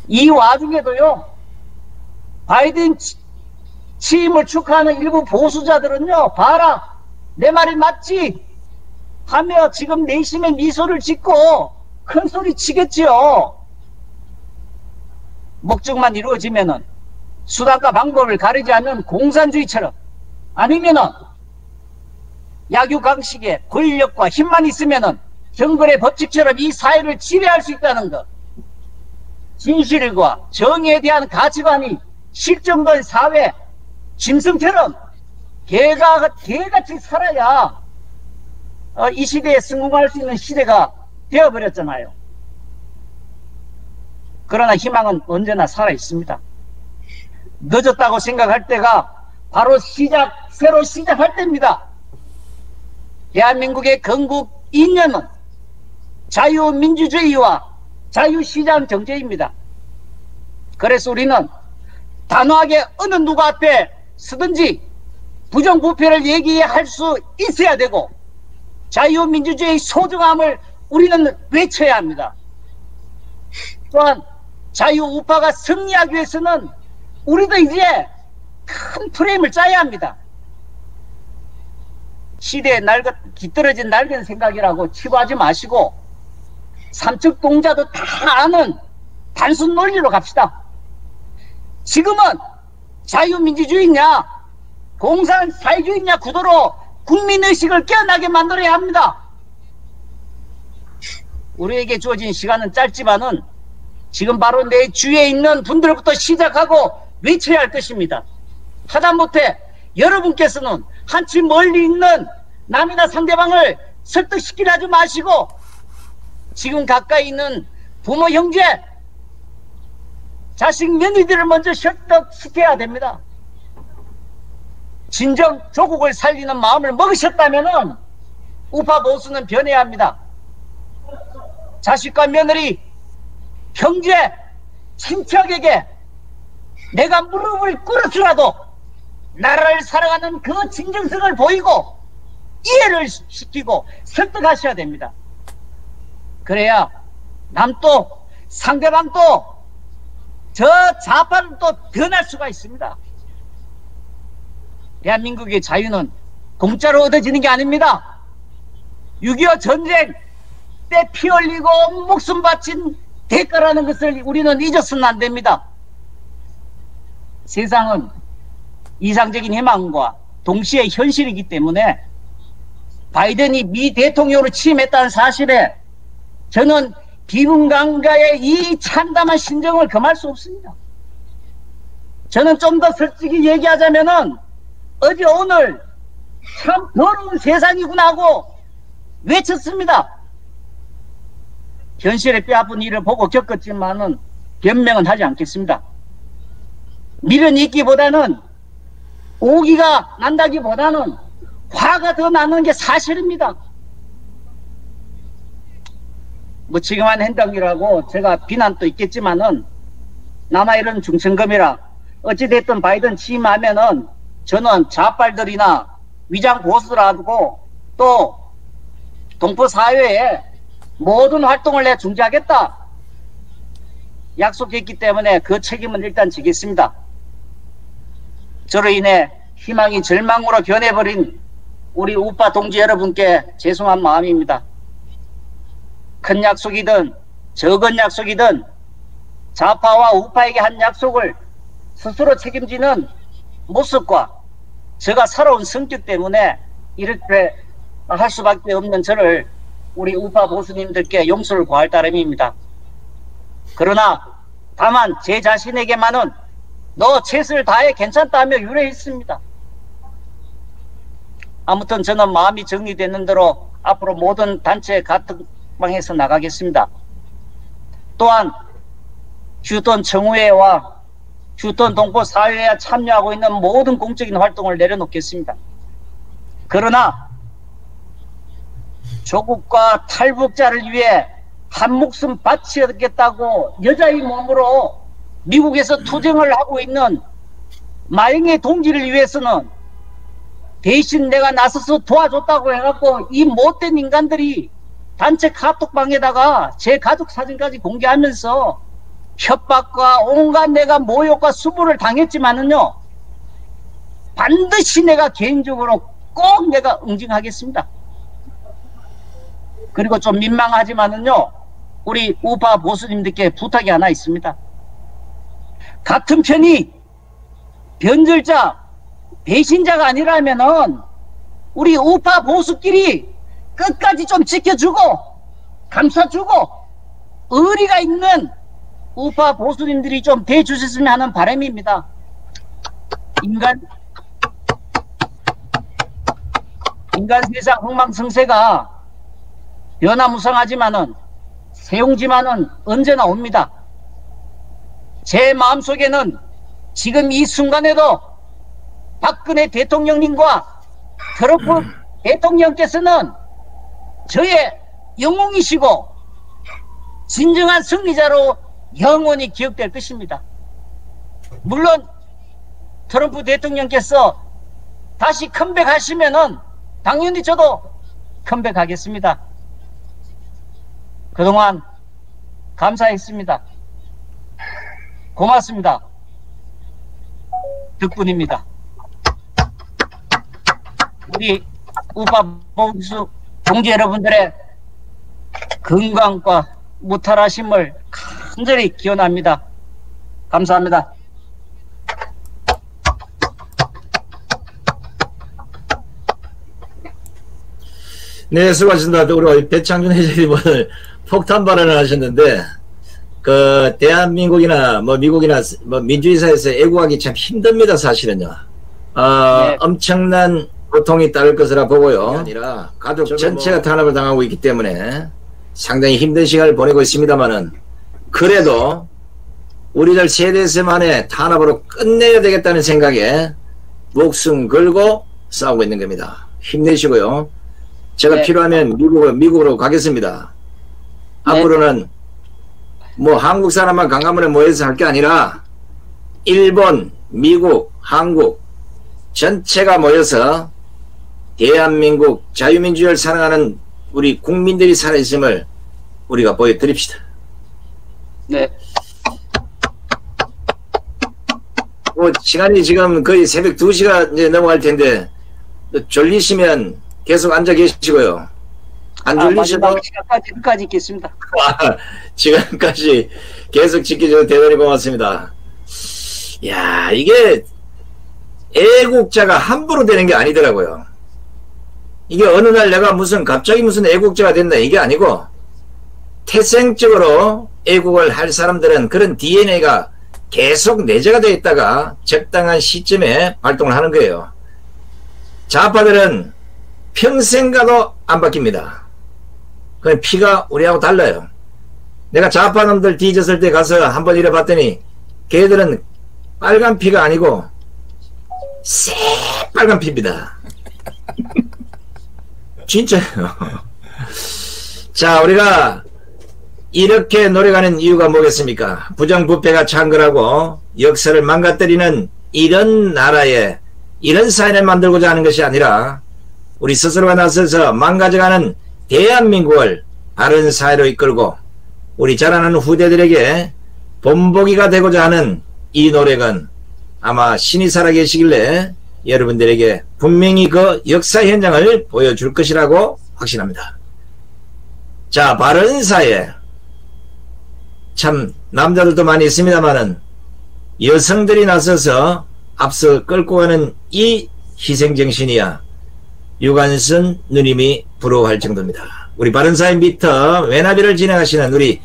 이 와중에도요, 바이든 취임을 축하하는 일부 보수자들은요, 봐라, 내 말이 맞지? 하며 지금 내심에 미소를 짓고 큰 소리 치겠지요. 목적만 이루어지면은 수단과 방법을 가리지 않는 공산주의처럼 아니면은 약육강식의 권력과 힘만 있으면은 정글의 법칙처럼 이 사회를 지배할 수 있다는 것. 진실과 정의에 대한 가치관이 실정된 사회, 짐승처럼 개가, 개같이 살아야 어, 이 시대에 성공할 수 있는 시대가 되어버렸잖아요. 그러나 희망은 언제나 살아 있습니다. 늦었다고 생각할 때가 바로 시작, 새로 시작할 때입니다. 대한민국의 건국 이념은 자유민주주의와 자유시장 정제입니다. 그래서 우리는 단호하게 어느 누구 앞에 서든지 부정부패를 얘기할 수 있어야 되고 자유민주주의 소중함을 우리는 외쳐야 합니다. 또한 자유 우파가 승리하기 위해서는 우리도 이제 큰 프레임을 짜야 합니다. 시대에 낡은, 뒤떨어진 낡은 생각이라고 치부하지 마시고 삼척 동자도 다 아는 단순 논리로 갑시다. 지금은 자유민주주의냐 공산 사회주의냐 구도로 국민의식을 깨어나게 만들어야 합니다. 우리에게 주어진 시간은 짧지만은 지금 바로 내 주위에 있는 분들부터 시작하고 외쳐야 할 것입니다. 하다못해 여러분께서는 한치 멀리 있는 남이나 상대방을 설득시키려 하지 마시고 지금 가까이 있는 부모 형제 자식 며느리들을 먼저 설득시켜야 됩니다. 진정 조국을 살리는 마음을 먹으셨다면 우파 보수는 변해야 합니다. 자식과 며느리 형제, 친척에게 내가 무릎을 꿇어주라도 나라를 사랑하는 그 진정성을 보이고 이해를 시키고 설득하셔야 됩니다. 그래야 남도 상대방도 저 좌파는 또 변할 수가 있습니다. 대한민국의 자유는 공짜로 얻어지는 게 아닙니다. 6.25 전쟁 때 피 흘리고 목숨 바친 대가라는 것을 우리는 잊어서는 안 됩니다. 세상은 이상적인 희망과 동시에 현실이기 때문에 바이든이 미 대통령으로 취임했다는 사실에 저는 비문강가의 이 참담한 심정을 금할 수 없습니다. 저는 좀 더 솔직히 얘기하자면은 어제 오늘 참 더러운 세상이구나 하고 외쳤습니다. 현실에 뼈아픈 일을 보고 겪었지만은 변명은 하지 않겠습니다. 미련이 있기보다는 오기가 난다기보다는 화가 더 나는 게 사실입니다. 뭐 지금한 행동이라고 제가 비난도 있겠지만은 남아 이런 중천금이라 어찌됐든 바이든 취임하면은 저는 좌빨들이나 위장 보수라고 또 동포 사회에 모든 활동을 내 중지하겠다 약속했기 때문에 그 책임은 일단 지겠습니다. 저로 인해 희망이 절망으로 변해버린 우리 우파 동지 여러분께 죄송한 마음입니다. 큰 약속이든 적은 약속이든 좌파와 우파에게 한 약속을 스스로 책임지는 모습과 제가 살아온 성격 때문에 이렇게 할 수밖에 없는 저를 우리 우파 보수님들께 용서를 구할 따름입니다. 그러나 다만 제 자신에게만은 너 최선을 다해 괜찮다며 유래했습니다. 아무튼 저는 마음이 정리되는 대로 앞으로 모든 단체 같은 방에서 나가겠습니다. 또한 휴ton 청우회와 휴ton 동포 사회에 참여하고 있는 모든 공적인 활동을 내려놓겠습니다. 그러나 조국과 탈북자를 위해 한 목숨 바치겠다고 여자의 몸으로 미국에서 투쟁을 하고 있는 마영의 동지를 위해서는 대신 내가 나서서 도와줬다고 해갖고 이 못된 인간들이 단체 카톡방에다가 제 가족 사진까지 공개하면서 협박과 온갖 내가 모욕과 수모를 당했지만은요 반드시 내가 개인적으로 꼭 내가 응징하겠습니다. 그리고 좀 민망하지만은요 우리 우파 보수님들께 부탁이 하나 있습니다. 같은 편이 변절자 배신자가 아니라면은 우리 우파 보수끼리 끝까지 좀 지켜주고 감싸주고 의리가 있는 우파 보수님들이 좀 대주셨으면 하는 바람입니다. 인간 인간 세상 흥망성쇠가 변화무쌍하지만은 세용지만은 언제나 옵니다. 제 마음속에는 지금 이 순간에도 박근혜 대통령님과 트럼프 대통령께서는 저의 영웅이시고 진정한 승리자로 영원히 기억될 것입니다. 물론 트럼프 대통령께서 다시 컴백하시면은 당연히 저도 컴백하겠습니다. 그동안 감사했습니다. 고맙습니다. 덕분입니다. 우리 우파 봉수 동지 여러분들의 건강과 무탈하심을 간절히 기원합니다. 감사합니다. 네, 수고하셨습니다. 우리 배창준 회장님 오늘 폭탄 발언을 하셨는데, 그, 대한민국이나 뭐 미국이나 뭐 민주주의 사회에서 애국하기 참 힘듭니다, 사실은요. 어, 네. 엄청난 고통이 따를 것이라 보고요. 아니라 가족 전체가 탄압을 당하고 있기 때문에 상당히 힘든 시간을 보내고 있습니다만은 그래도 우리들 세대에서만의 탄압으로 끝내야 되겠다는 생각에 목숨 걸고 싸우고 있는 겁니다. 힘내시고요. 제가 네. 필요하면 미국으로, 미국으로 가겠습니다. 네. 앞으로는 뭐 한국 사람만 강화문에 모여서 할 게 아니라 일본, 미국, 한국 전체가 모여서 대한민국 자유민주주의를 사랑하는 우리 국민들이 살아있음을 우리가 보여드립시다. 네. 뭐 시간이 지금 거의 새벽 2시가 이제 넘어갈 텐데 졸리시면 계속 앉아 계시고요. 안 아, 졸리셔도 마지막 시간까지 끝까지 있겠습니다. *laughs* 아, 지금까지 계속 지켜줘서 대단히 고맙습니다. 야, 이게 애국자가 함부로 되는 게 아니더라고요. 이게 어느 날 내가 무슨 갑자기 무슨 애국자가 된다 이게 아니고 태생적으로 애국을 할 사람들은 그런 DNA가 계속 내재가 되어 있다가 적당한 시점에 활동을 하는 거예요. 좌파들은 평생 가도 안 바뀝니다. 그 피가 우리하고 달라요. 내가 좌파 놈들 뒤졌을 때 가서 한번 이래 봤더니 걔들은 빨간 피가 아니고 새빨간 피입니다. *laughs* 진짜요. 자, 우리가 이렇게 노력하는 이유가 뭐겠습니까? 부정부패가 창궐하고 역사를 망가뜨리는 이런 나라에 이런 사회를 만들고자 하는 것이 아니라 우리 스스로가 나서서 망가져가는 대한민국을 바른 사회로 이끌고 우리 자라나는 후대들에게 본보기가 되고자 하는 이 노력은 아마 신이 살아계시길래 여러분들에게 분명히 그 역사 현장을 보여줄 것이라고 확신합니다. 자, 바른 사회. 참, 남자들도 많이 있습니다만은 여성들이 나서서 앞서 끌고 가는 이 희생정신이야 유관순 누님이 부러워할 정도입니다. 우리 바른사회 미터 외나비를 진행하시는 우리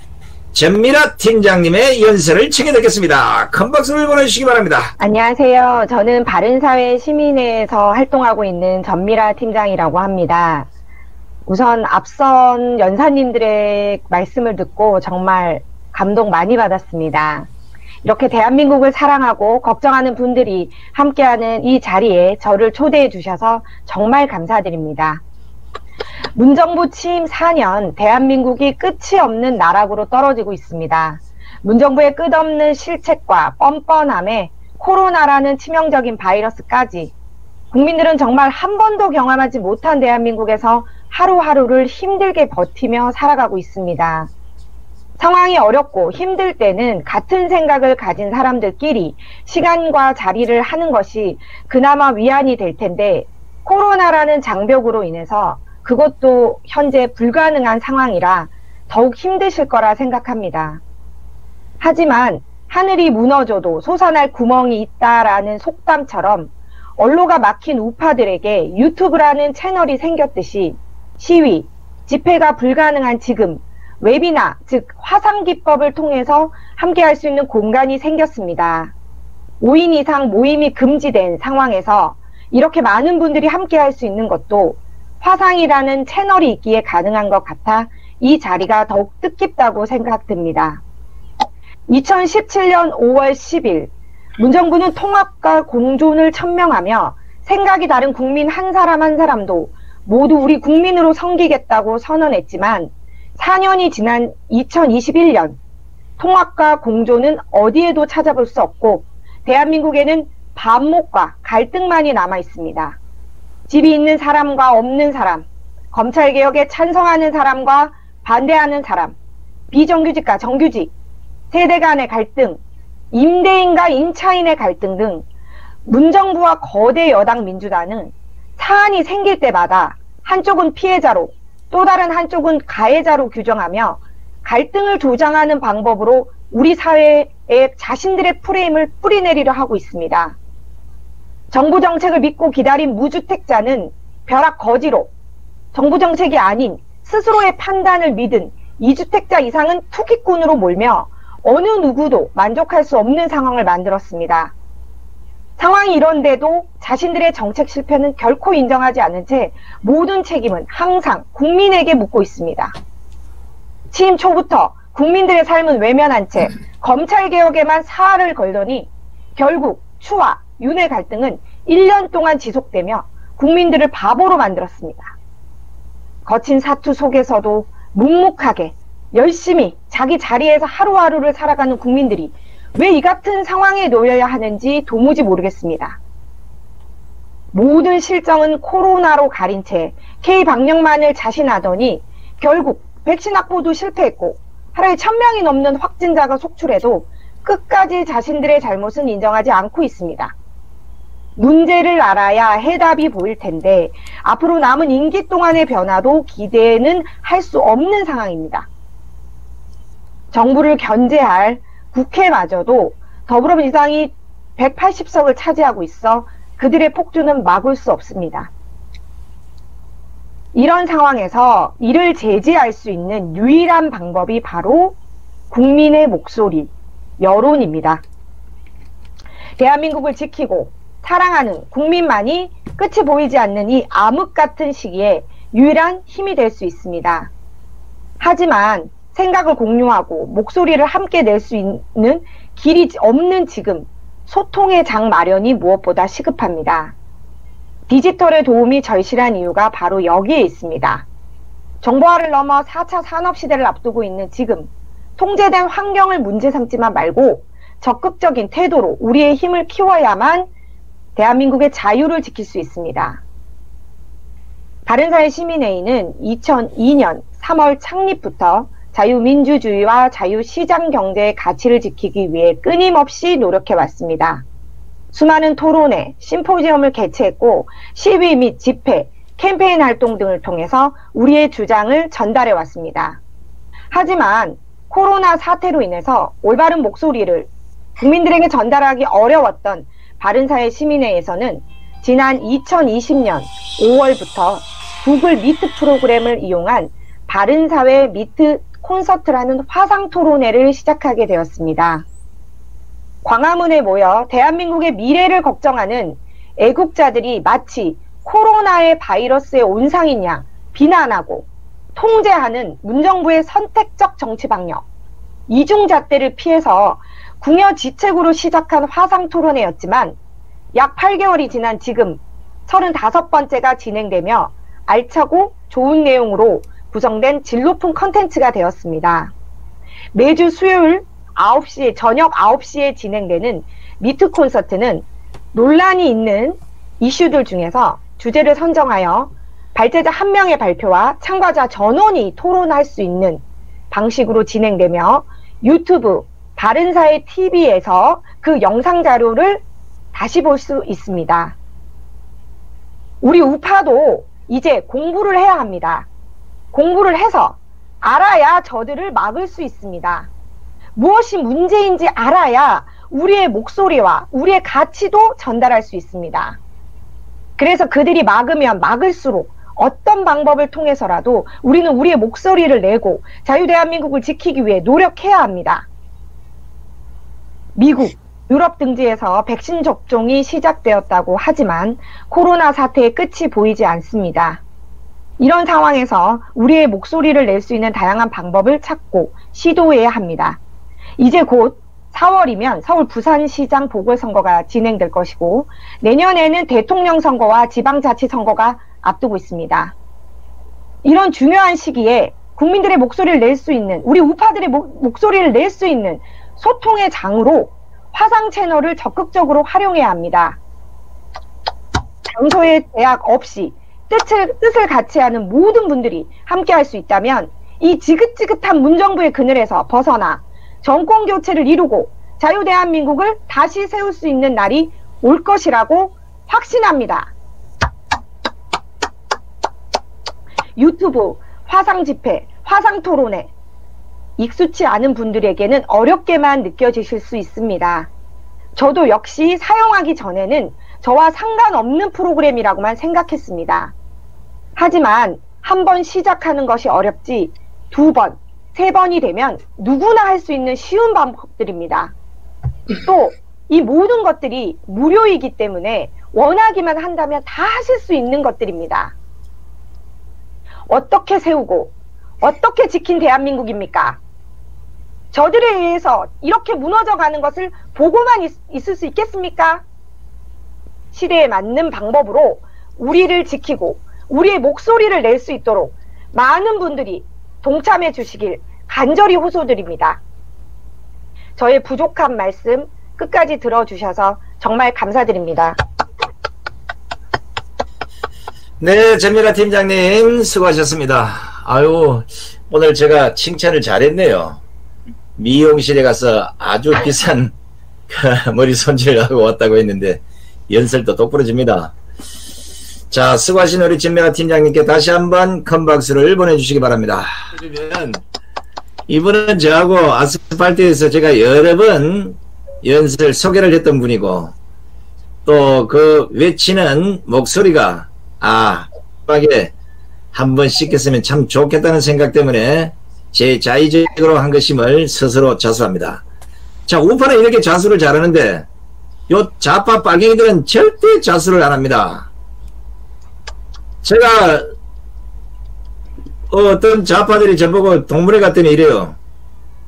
전미라 팀장님의 연설을 청해 듣겠습니다. 큰 박수를 보내주시기 바랍니다. 안녕하세요. 저는 바른사회 시민회에서 활동하고 있는 전미라 팀장이라고 합니다. 우선 앞선 연사님들의 말씀을 듣고 정말 감동 많이 받았습니다. 이렇게 대한민국을 사랑하고 걱정하는 분들이 함께하는 이 자리에 저를 초대해 주셔서 정말 감사드립니다. 문정부 취임 4년 대한민국이 끝이 없는 나락으로 떨어지고 있습니다. 문정부의 끝없는 실책과 뻔뻔함에 코로나라는 치명적인 바이러스까지 국민들은 정말 한 번도 경험하지 못한 대한민국에서 하루하루를 힘들게 버티며 살아가고 있습니다. 상황이 어렵고 힘들 때는 같은 생각을 가진 사람들끼리 시간과 자리를 하는 것이 그나마 위안이 될 텐데 코로나라는 장벽으로 인해서 그것도 현재 불가능한 상황이라 더욱 힘드실 거라 생각합니다. 하지만 하늘이 무너져도 솟아날 구멍이 있다라는 속담처럼 언로가 막힌 우파들에게 유튜브라는 채널이 생겼듯이 시위, 집회가 불가능한 지금 웹이나 즉 화상 기법을 통해서 함께 할 수 있는 공간이 생겼습니다. 5인 이상 모임이 금지된 상황에서 이렇게 많은 분들이 함께 할 수 있는 것도 화상이라는 채널이 있기에 가능한 것 같아 이 자리가 더욱 뜻깊다고 생각됩니다. 2017년 5월 10일 문정부는 통합과 공존을 천명하며 생각이 다른 국민 한 사람 한 사람도 모두 우리 국민으로 섬기겠다고 선언했지만 4년이 지난 2021년 통합과 공존은 어디에도 찾아볼 수 없고 대한민국에는 반목과 갈등만이 남아 있습니다. 집이 있는 사람과 없는 사람, 검찰개혁에 찬성하는 사람과 반대하는 사람, 비정규직과 정규직, 세대 간의 갈등, 임대인과 임차인의 갈등 등 문정부와 거대 여당 민주당은 사안이 생길 때마다 한쪽은 피해자로 또 다른 한쪽은 가해자로 규정하며 갈등을 조장하는 방법으로 우리 사회에 자신들의 프레임을 뿌리내리려 하고 있습니다. 정부 정책을 믿고 기다린 무주택자는 벼락 거지로 정부 정책이 아닌 스스로의 판단을 믿은 이주택자 이상은 투기꾼으로 몰며 어느 누구도 만족할 수 없는 상황을 만들었습니다. 상황이 이런데도 자신들의 정책 실패는 결코 인정하지 않은 채 모든 책임은 항상 국민에게 묻고 있습니다. 취임 초부터 국민들의 삶은 외면한 채 검찰 개혁에만 사활을 걸더니 결국 추와 윤의 갈등은 1년 동안 지속되며 국민들을 바보로 만들었습니다. 거친 사투 속에서도 묵묵하게 열심히 자기 자리에서 하루하루를 살아가는 국민들이 왜 이 같은 상황에 놓여야 하는지 도무지 모르겠습니다. 모든 실정은 코로나로 가린 채 K 방역만을 자신하더니 결국 백신 확보도 실패했고 하루에 천명이 넘는 확진자가 속출해도 끝까지 자신들의 잘못은 인정하지 않고 있습니다. 문제를 알아야 해답이 보일 텐데 앞으로 남은 임기 동안의 변화도 기대는 할 수 없는 상황입니다. 정부를 견제할 국회마저도 더불어민주당이 180석을 차지하고 있어 그들의 폭주는 막을 수 없습니다. 이런 상황에서 이를 제지할 수 있는 유일한 방법이 바로 국민의 목소리, 여론입니다. 대한민국을 지키고 사랑하는 국민만이 끝이 보이지 않는 이 암흑 같은 시기에 유일한 힘이 될 수 있습니다. 하지만 생각을 공유하고 목소리를 함께 낼 수 있는 길이 없는 지금 소통의 장 마련이 무엇보다 시급합니다. 디지털의 도움이 절실한 이유가 바로 여기에 있습니다. 정보화를 넘어 4차 산업 시대를 앞두고 있는 지금 통제된 환경을 문제 삼지만 말고 적극적인 태도로 우리의 힘을 키워야만 대한민국의 자유를 지킬 수 있습니다. 바른사회 시민회의는 2002년 3월 창립부터 자유민주주의와 자유시장 경제의 가치를 지키기 위해 끊임없이 노력해 왔습니다. 수많은 토론회, 심포지엄을 개최했고 시위 및 집회, 캠페인 활동 등을 통해서 우리의 주장을 전달해 왔습니다. 하지만 코로나 사태로 인해서 올바른 목소리를 국민들에게 전달하기 어려웠던 바른사회 시민회의에서는 지난 2020년 5월부터 Google Meet 프로그램을 이용한 바른사회 Meet 콘서트라는 화상 토론회를 시작하게 되었습니다. 광화문에 모여 대한민국의 미래를 걱정하는 애국자들이 마치 코로나의 바이러스의 온상인 양 비난하고 통제하는 문정부의 선택적 정치 방역, 이중잣대를 피해서 궁여지책으로 시작한 화상 토론회였지만 약 8개월이 지난 지금 35번째가 진행되며 알차고 좋은 내용으로 구성된 질 높은 컨텐츠가 되었습니다. 매주 수요일 9시에, 저녁 9시에 진행되는 Meet 콘서트는 논란이 있는 이슈들 중에서 주제를 선정하여 발제자 한 명의 발표와 참가자 전원이 토론할 수 있는 방식으로 진행되며 유튜브 바른사회 TV에서 그 영상 자료를 다시 볼 수 있습니다. 우리 우파도 이제 공부를 해야 합니다. 공부를 해서 알아야 저들을 막을 수 있습니다. 무엇이 문제인지 알아야 우리의 목소리와 우리의 가치도 전달할 수 있습니다. 그래서 그들이 막으면 막을수록 어떤 방법을 통해서라도 우리는 우리의 목소리를 내고 자유대한민국을 지키기 위해 노력해야 합니다. 미국, 유럽 등지에서 백신 접종이 시작되었다고 하지만 코로나 사태의 끝이 보이지 않습니다. 이런 상황에서 우리의 목소리를 낼 수 있는 다양한 방법을 찾고 시도해야 합니다. 이제 곧 4월이면 서울 부산시장 보궐선거가 진행될 것이고 내년에는 대통령 선거와 지방자치 선거가 앞두고 있습니다. 이런 중요한 시기에 국민들의 목소리를 낼 수 있는 우리 우파들의 목, 목소리를 낼 수 있는 소통의 장으로 화상 채널을 적극적으로 활용해야 합니다. 장소의 제약 없이 뜻을, 뜻을 같이 하는 모든 분들이 함께 할 수 있다면 이 지긋지긋한 문정부의 그늘에서 벗어나 정권 교체를 이루고 자유 대한민국을 다시 세울 수 있는 날이 올 것이라고 확신합니다. 유튜브, 화상 집회, 화상 토론회. 익숙치 않은 분들에게는 어렵게만 느껴지실 수 있습니다. 저도 역시 사용하기 전에는 저와 상관없는 프로그램이라고만 생각했습니다. 하지만 한 번 시작하는 것이 어렵지 두 번, 세 번이 되면 누구나 할 수 있는 쉬운 방법들입니다. 또 이 모든 것들이 무료이기 때문에 원하기만 한다면 다 하실 수 있는 것들입니다. 어떻게 세우고 어떻게 지킨 대한민국입니까? 저들에 의해서 이렇게 무너져 가는 것을 보고만 있, 있을 수 있겠습니까? 시대에 맞는 방법으로 우리를 지키고 우리의 목소리를 낼 수 있도록 많은 분들이 동참해 주시길 간절히 호소드립니다. 저의 부족한 말씀 끝까지 들어주셔서 정말 감사드립니다. 네, 전미라 팀장님 수고하셨습니다. 아유, 오늘 제가 칭찬을 잘했네요. 미용실에 가서 아주 비싼 *laughs* 그 머리 손질하고 왔다고 했는데 연설도 똑부러집니다. 자, 수고하신 우리 진명아 팀장님께 다시 한번 큰 박수를 보내주시기 바랍니다. 그러면 이분은 저하고 아스팔트에서 제가 여러 번 연설 소개를 했던 분이고 또 그 외치는 목소리가 아, 하게 한번 씻겠으면 참 좋겠다는 생각 때문에 제 자의적으로 한 것임을 스스로 자수합니다. 자, 우파는 이렇게 자수를 잘하는데 요 좌파 빨갱이들은 절대 자수를 안 합니다. 제가 어떤 좌파들이 저보고 동물에 갔더니 이래요.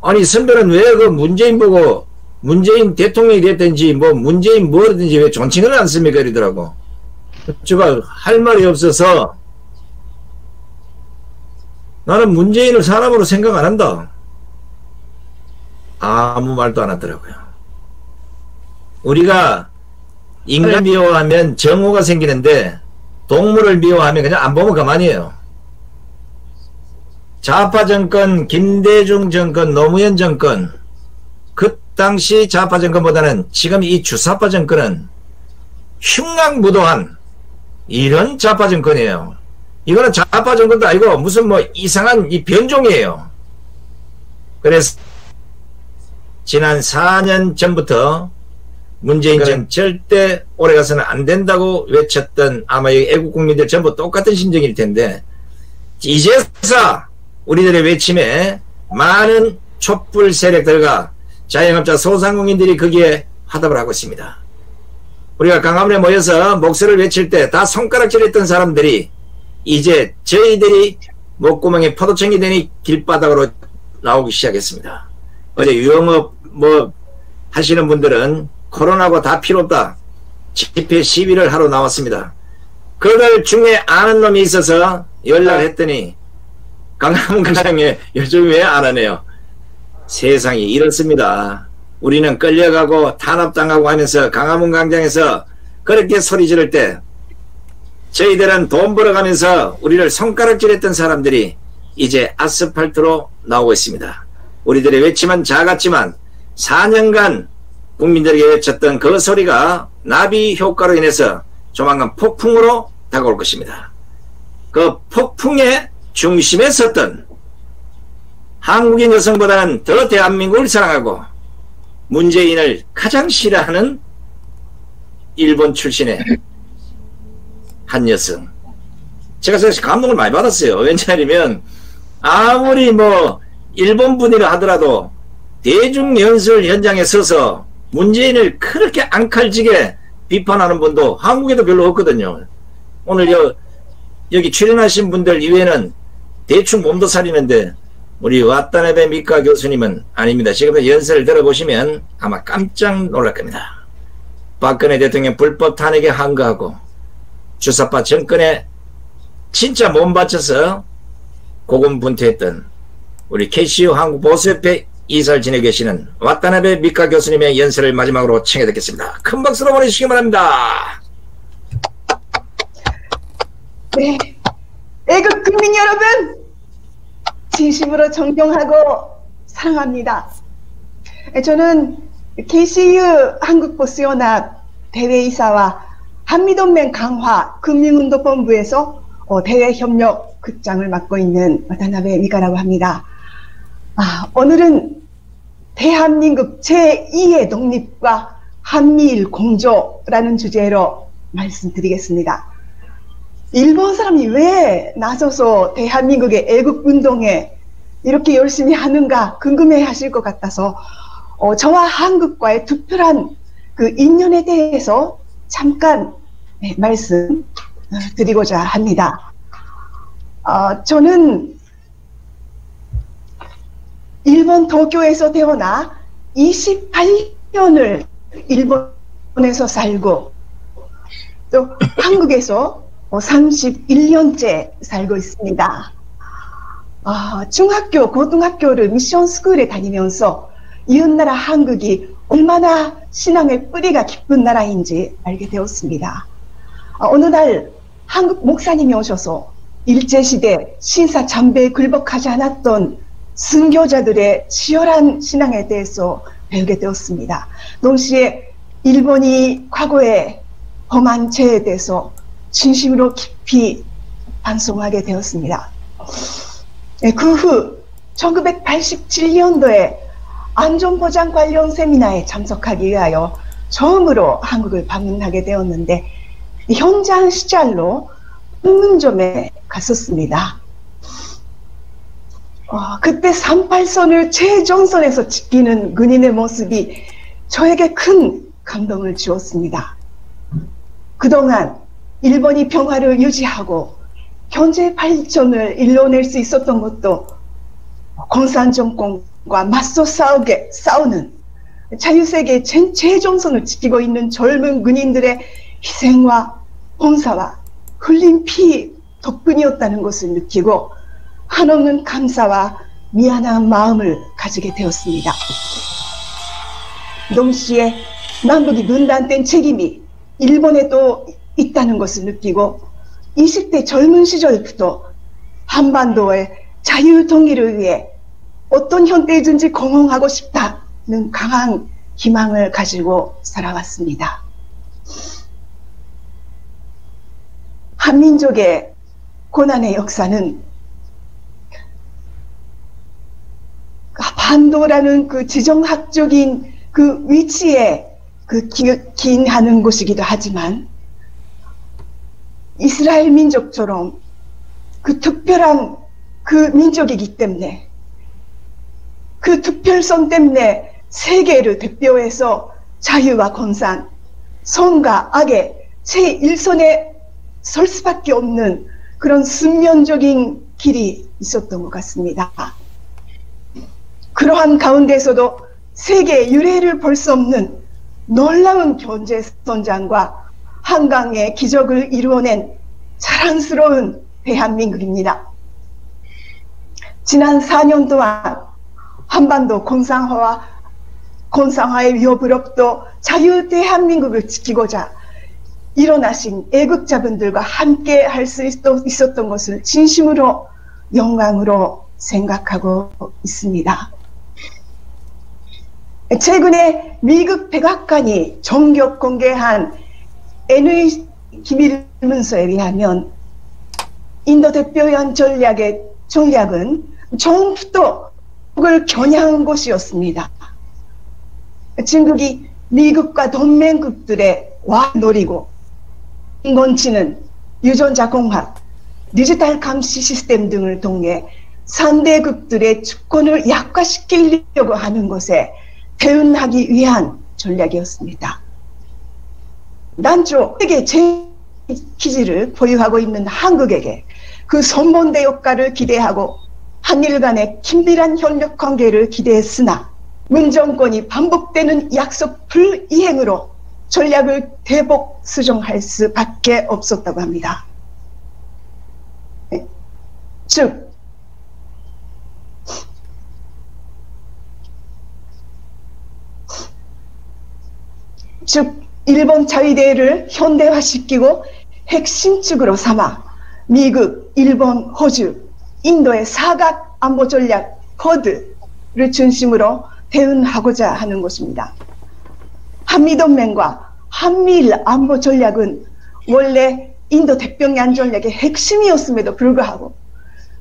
아니 선배는 왜 그 문재인 보고 문재인 대통령이 됐든지 뭐 문재인 뭐든지 왜 존칭을 안 씁니까 이러더라고. 제가 할 말이 없어서 나는 문재인을 사람으로 생각 안 한다. 아무 말도 안 하더라고요. 우리가 인간 미워하면 정오가 생기는데 동물을 미워하면 그냥 안 보면 그만이에요. 좌파 정권, 김대중 정권, 노무현 정권, 그 당시 좌파 정권보다는 지금 이 주사파 정권은 흉악무도한 이런 좌파 정권이에요. 이거는 좌파 정권도 아니고 무슨 뭐 이상한 이 변종이에요. 그래서 지난 4년 전부터 문재인 정 절대 오래가서는 안 된다고 외쳤던 아마 이 애국 국민들 전부 똑같은 심정일 텐데 이제서 우리들의 외침에 많은 촛불 세력들과 자영업자 소상공인들이 거기에 화답을 하고 있습니다. 우리가 강화문에 모여서 목소리를 외칠 때 다 손가락질했던 사람들이 이제 저희들이 목구멍에 포도청이 되니 길바닥으로 나오기 시작했습니다. 어제 유영업 뭐 하시는 분들은 코로나고 다 필요 없다. 집회 시위를 하러 나왔습니다. 그들 중에 아는 놈이 있어서 연락했더니 강화문 광장에 *laughs* 요즘 왜 안 하네요. 세상이 이렇습니다. 우리는 끌려가고 탄압당하고 하면서 강화문 광장에서 그렇게 소리 지를 때 저희들은 돈 벌어가면서 우리를 손가락질했던 사람들이 이제 아스팔트로 나오고 있습니다. 우리들의 외침은 작았지만 4년간 국민들에게 외쳤던 그 소리가 나비 효과로 인해서 조만간 폭풍으로 다가올 것입니다. 그 폭풍의 중심에 섰던 한국인 여성보다는 더 대한민국을 사랑하고 문재인을 가장 싫어하는 일본 출신의 한 여성. 제가 사실 감동을 많이 받았어요. 왜냐하면 아무리 뭐 일본 분이라 하더라도 대중연설 현장에 서서 문재인을 그렇게 앙칼지게 비판하는 분도 한국에도 별로 없거든요. 오늘 여, 여기 출연하신 분들 이외에는 대충 몸도 사리는데 우리 와타나베 미카 교수님은 아닙니다. 지금 연설을 들어보시면 아마 깜짝 놀랄 겁니다. 박근혜 대통령 불법 탄핵에 항거하고 주사파 정권에 진짜 몸 바쳐서 고군분투했던 우리 KCU 한국 보수협회 이사를 지내고 계시는 와타나베 미카 교수님의 연설을 마지막으로 청해 듣겠습니다. 큰 박수로 보내주시기 바랍니다. 네. 애국 국민 여러분, 진심으로 존경하고 사랑합니다. 저는 KCU 한국보수연합 대외이사와 한미동맹 강화 금융운동본부에서 어, 대외협력 극장을 맡고 있는 와타나베 미카라고 합니다. 아, 오늘은 대한민국 제2의 독립과 한미일 공조라는 주제로 말씀드리겠습니다. 일본 사람이 왜 나서서 대한민국의 애국운동에 이렇게 열심히 하는가 궁금해 하실 것 같아서 어, 저와 한국과의 특별한 그 인연에 대해서 잠깐 네, 말씀 드리고자 합니다. 어, 저는 일본 도쿄에서 태어나 28년을 일본에서 살고 또 한국에서 31년째 살고 있습니다. 아, 중학교, 고등학교를 미션 스쿨에 다니면서 이웃나라 한국이 얼마나 신앙의 뿌리가 깊은 나라인지 알게 되었습니다. 아, 어느 날 한국 목사님이 오셔서 일제시대 신사 참배에 굴복하지 않았던 순교자들의 치열한 신앙에 대해서 배우게 되었습니다. 동시에 일본이 과거에 험한 죄에 대해서 진심으로 깊이 반성하게 되었습니다. 네, 그후 1987년도에 안전보장 관련 세미나에 참석하기 위하여 처음으로 한국을 방문하게 되었는데 현장 시찰로 문점에 갔었습니다. 어, 그때 38선을 최전선에서 지키는 군인의 모습이 저에게 큰 감동을 주었습니다. 그동안 일본이 평화를 유지하고 경제 발전을 일러낼 수 있었던 것도 공산 정권과 맞서 싸우게 싸우는 자유세계 정선을 지키고 있는 젊은 군인들의 희생과 봉사와 흘린 피 덕분이었다는 것을 느끼고 한없는 감사와 미안한 마음을 가지게 되었습니다. 동시에 남북이 분단된 책임이 일본에 또 있다는 것을 느끼고 20대 젊은 시절부터 한반도의 자유 통일을 위해 어떤 형태이든지 공헌하고 싶다는 강한 희망을 가지고 살아왔습니다. 한민족의 고난의 역사는 반도라는 그 지정학적인 그 위치에 그 기인하는 곳이기도 하지만 이스라엘 민족처럼 그 특별한 그 민족이기 때문에 그 특별성 때문에 세계를 대표해서 자유와 건산, 선과 악의 제1선에 설 수밖에 없는 그런 순면적인 길이 있었던 것 같습니다. 그러한 가운데서도 세계 유례를 볼 수 없는 놀라운 견제 선장과 한강의 기적을 이루어낸 자랑스러운 대한민국입니다. 지난 4년 동안 한반도 공상화와 공상화의 위협으로부터 자유 대한민국을 지키고자 일어나신 애국자분들과 함께 할 수 있었던 것을 진심으로 영광으로 생각하고 있습니다. 최근에 미국 백악관이 정격 공개한 NA 기밀 문서에 의하면 인도 대표연 전략의 전략은 처음부터 북을 겨냥한 것이었습니다. 중국이 미국과 동맹국들의 와 노리고 인건치는 유전자 공학, 디지털 감시 시스템 등을 통해 상대국들의 주권을 약화시키려고 하는 것에 표현하기 위한 전략이었습니다. 난조 세계 제 기지를 보유하고 있는 한국에게 그 선본대 효과를 기대하고 한일 간의 긴밀한 협력 관계를 기대했으나 문 정권이 반복되는 약속 불이행으로 전략을 대복 수정할 수밖에 없었다고 합니다. 네. 즉 즉 일본 자위대를 현대화시키고 핵심축으로 삼아 미국, 일본, 호주, 인도의 사각 안보 전략 코드를 중심으로 대응하고자 하는 것입니다. 한미동맹과 한미일 안보 전략은 원래 인도 태평양 전략의 핵심이었음에도 불구하고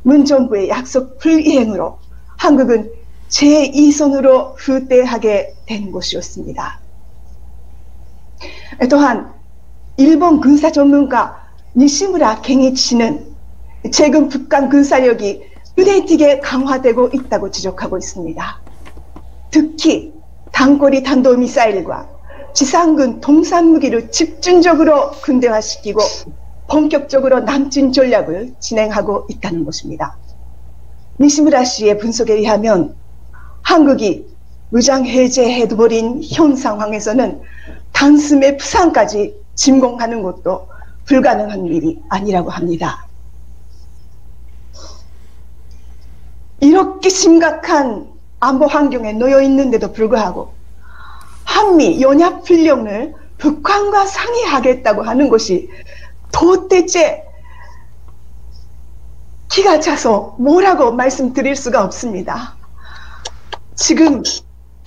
문 정부의 약속 불이행으로 한국은 제2선으로 후퇴하게 된 것이었습니다. 또한 일본 군사 전문가 니시무라 갱이치는 최근 북한 군사력이 눈에 띄게 강화되고 있다고 지적하고 있습니다. 특히 단거리 탄도미사일과 지상군 동산무기를 집중적으로 군대화시키고 본격적으로 남진 전략을 진행하고 있다는 것입니다. 니시무라 씨의 분석에 의하면 한국이 무장 해제해버린 현 상황에서는 단숨에 부산까지 침공하는 것도 불가능한 일이 아니라고 합니다. 이렇게 심각한 안보 환경에 놓여 있는데도 불구하고 한미 연합훈련을 북한과 상의하겠다고 하는 것이 도대체 기가 차서 뭐라고 말씀드릴 수가 없습니다. 지금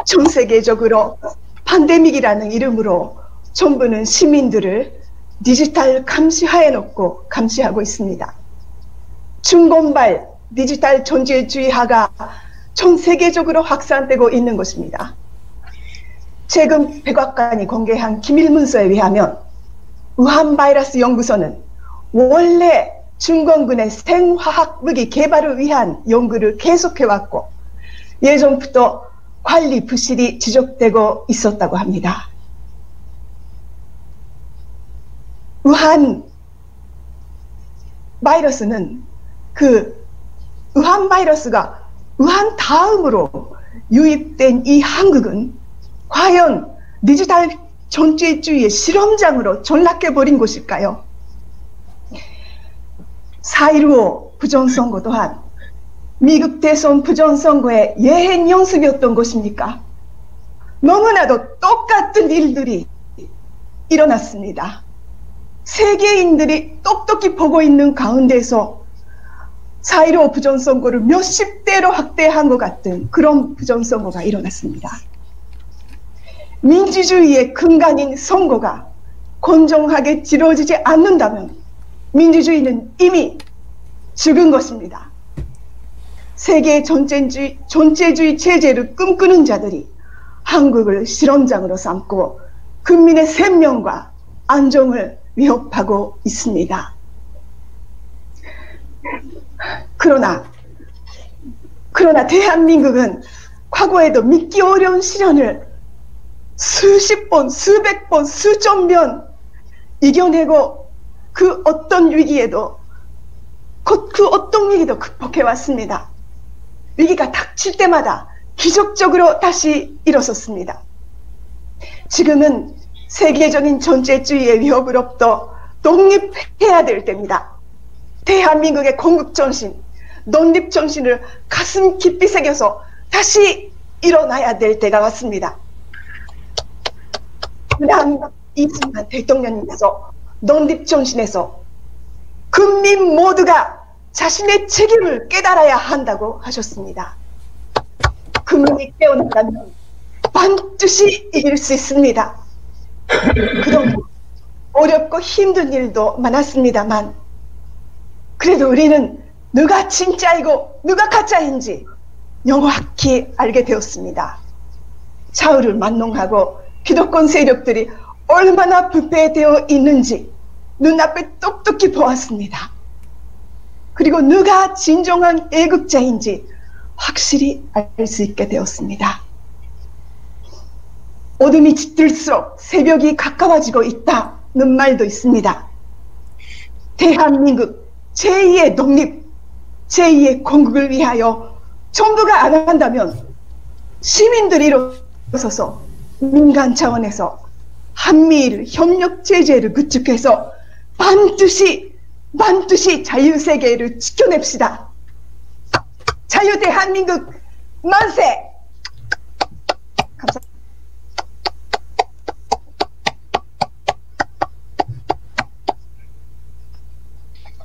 전 세계적으로 팬데믹이라는 이름으로 정부는 시민들을 디지털 감시하에 놓고 감시하고 있습니다. 중건발 디지털 존재주의화가 전 세계적으로 확산되고 있는 것입니다. 최근 백악관이 공개한 기밀 문서에 의하면 우한 바이러스 연구소는 원래 중공군의 생화학 무기 개발을 위한 연구를 계속해왔고 예전부터 관리 부실이 지적되고 있었다고 합니다. 우한 바이러스는 그 우한 바이러스가 우한 다음으로 유입된 이 한국은 과연 디지털 전체주의의 실험장으로 전락해버린 곳일까요? 4.15 부정선거 또한 미국 대선 부정선거의 예행 연습이었던 것입니까? 너무나도 똑같은 일들이 일어났습니다. 세계인들이 똑똑히 보고 있는 가운데서 4.15 부정선거를 몇십 대로 확대한 것 같은 그런 부정선거가 일어났습니다. 민주주의의 근간인 선거가 공정하게 치러지지 않는다면 민주주의는 이미 죽은 것입니다. 세계 전체주의, 전체주의 체제를 꿈꾸는 자들이 한국을 실험장으로 삼고 국민의 생명과 안정을 위협하고 있습니다. 그러나 그러나 대한민국은 과거에도 믿기 어려운 시련을 수십 번, 수백 번, 수천 번 이겨내고 그 어떤 위기에도 곧 그 어떤 위기도 극복해 왔습니다. 위기가 닥칠 때마다 기적적으로 다시 일어섰습니다. 지금은 세계적인 존재주의의 위협으로부터 독립해야 될 때입니다. 대한민국의 건국정신, 논립정신을 가슴 깊이 새겨서 다시 일어나야 될 때가 왔습니다. 대한민국 이승만 대통령님께서 논립정신에서 국민 모두가 자신의 책임을 깨달아야 한다고 하셨습니다. 국민이 깨어나면 반드시 이길 수 있습니다. 그동안 어렵고 힘든 일도 많았습니다만 그래도 우리는 누가 진짜이고 누가 가짜인지 명확히 알게 되었습니다. 좌우를 만농하고 기독권 세력들이 얼마나 부패되어 있는지 눈앞에 똑똑히 보았습니다. 그리고 누가 진정한 애국자인지 확실히 알 수 있게 되었습니다. 어둠이 짙을수록 새벽이 가까워지고 있다는 말도 있습니다. 대한민국 제2의 독립, 제2의 건국을 위하여 정부가 안 한다면 시민들이 일어서서 민간 차원에서 한미일 협력 제재를 구축해서 반드시 반드시 자유세계를 지켜냅시다. 자유 대한민국 만세! 감사합니다.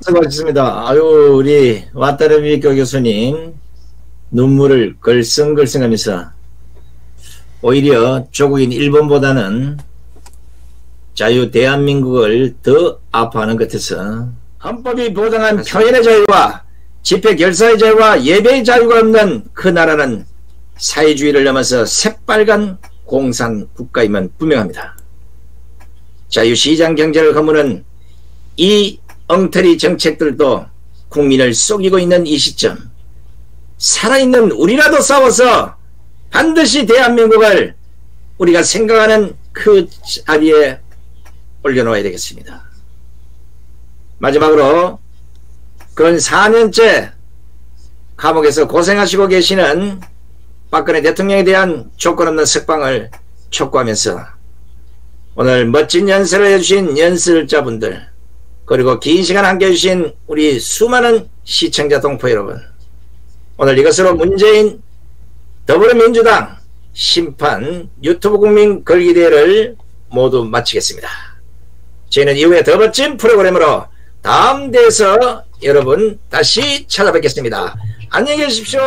수고하셨습니다. 아유, 우리 왔다르미 교 교수님, 눈물을 걸썽걸썽하면서 오히려 조국인 일본보다는 자유 대한민국을 더 아파하는 것 같아서 헌법이 보장한 표현의 자유와 집회 결사의 자유와 예배의 자유가 없는 그 나라는 사회주의를 넘어서 새빨간 공산 국가임은 분명합니다. 자유시장 경제를 거무는 이 엉터리 정책들도 국민을 속이고 있는 이 시점 살아있는 우리라도 싸워서 반드시 대한민국을 우리가 생각하는 그 자리에 올려놓아야 되겠습니다. 마지막으로 근 4년째 감옥에서 고생하시고 계시는 박근혜 대통령에 대한 조건 없는 석방을 촉구하면서 오늘 멋진 연설을 해주신 연설자분들 그리고 긴 시간 함께 해 주신 우리 수많은 시청자 동포 여러분 오늘 이것으로 문재인 더불어민주당 심판 유튜브 국민 걸기 대회를 모두 마치겠습니다. 저희는 이후에 더 멋진 프로그램으로 다음 대에서 여러분 다시 찾아뵙겠습니다. 안녕히 계십시오.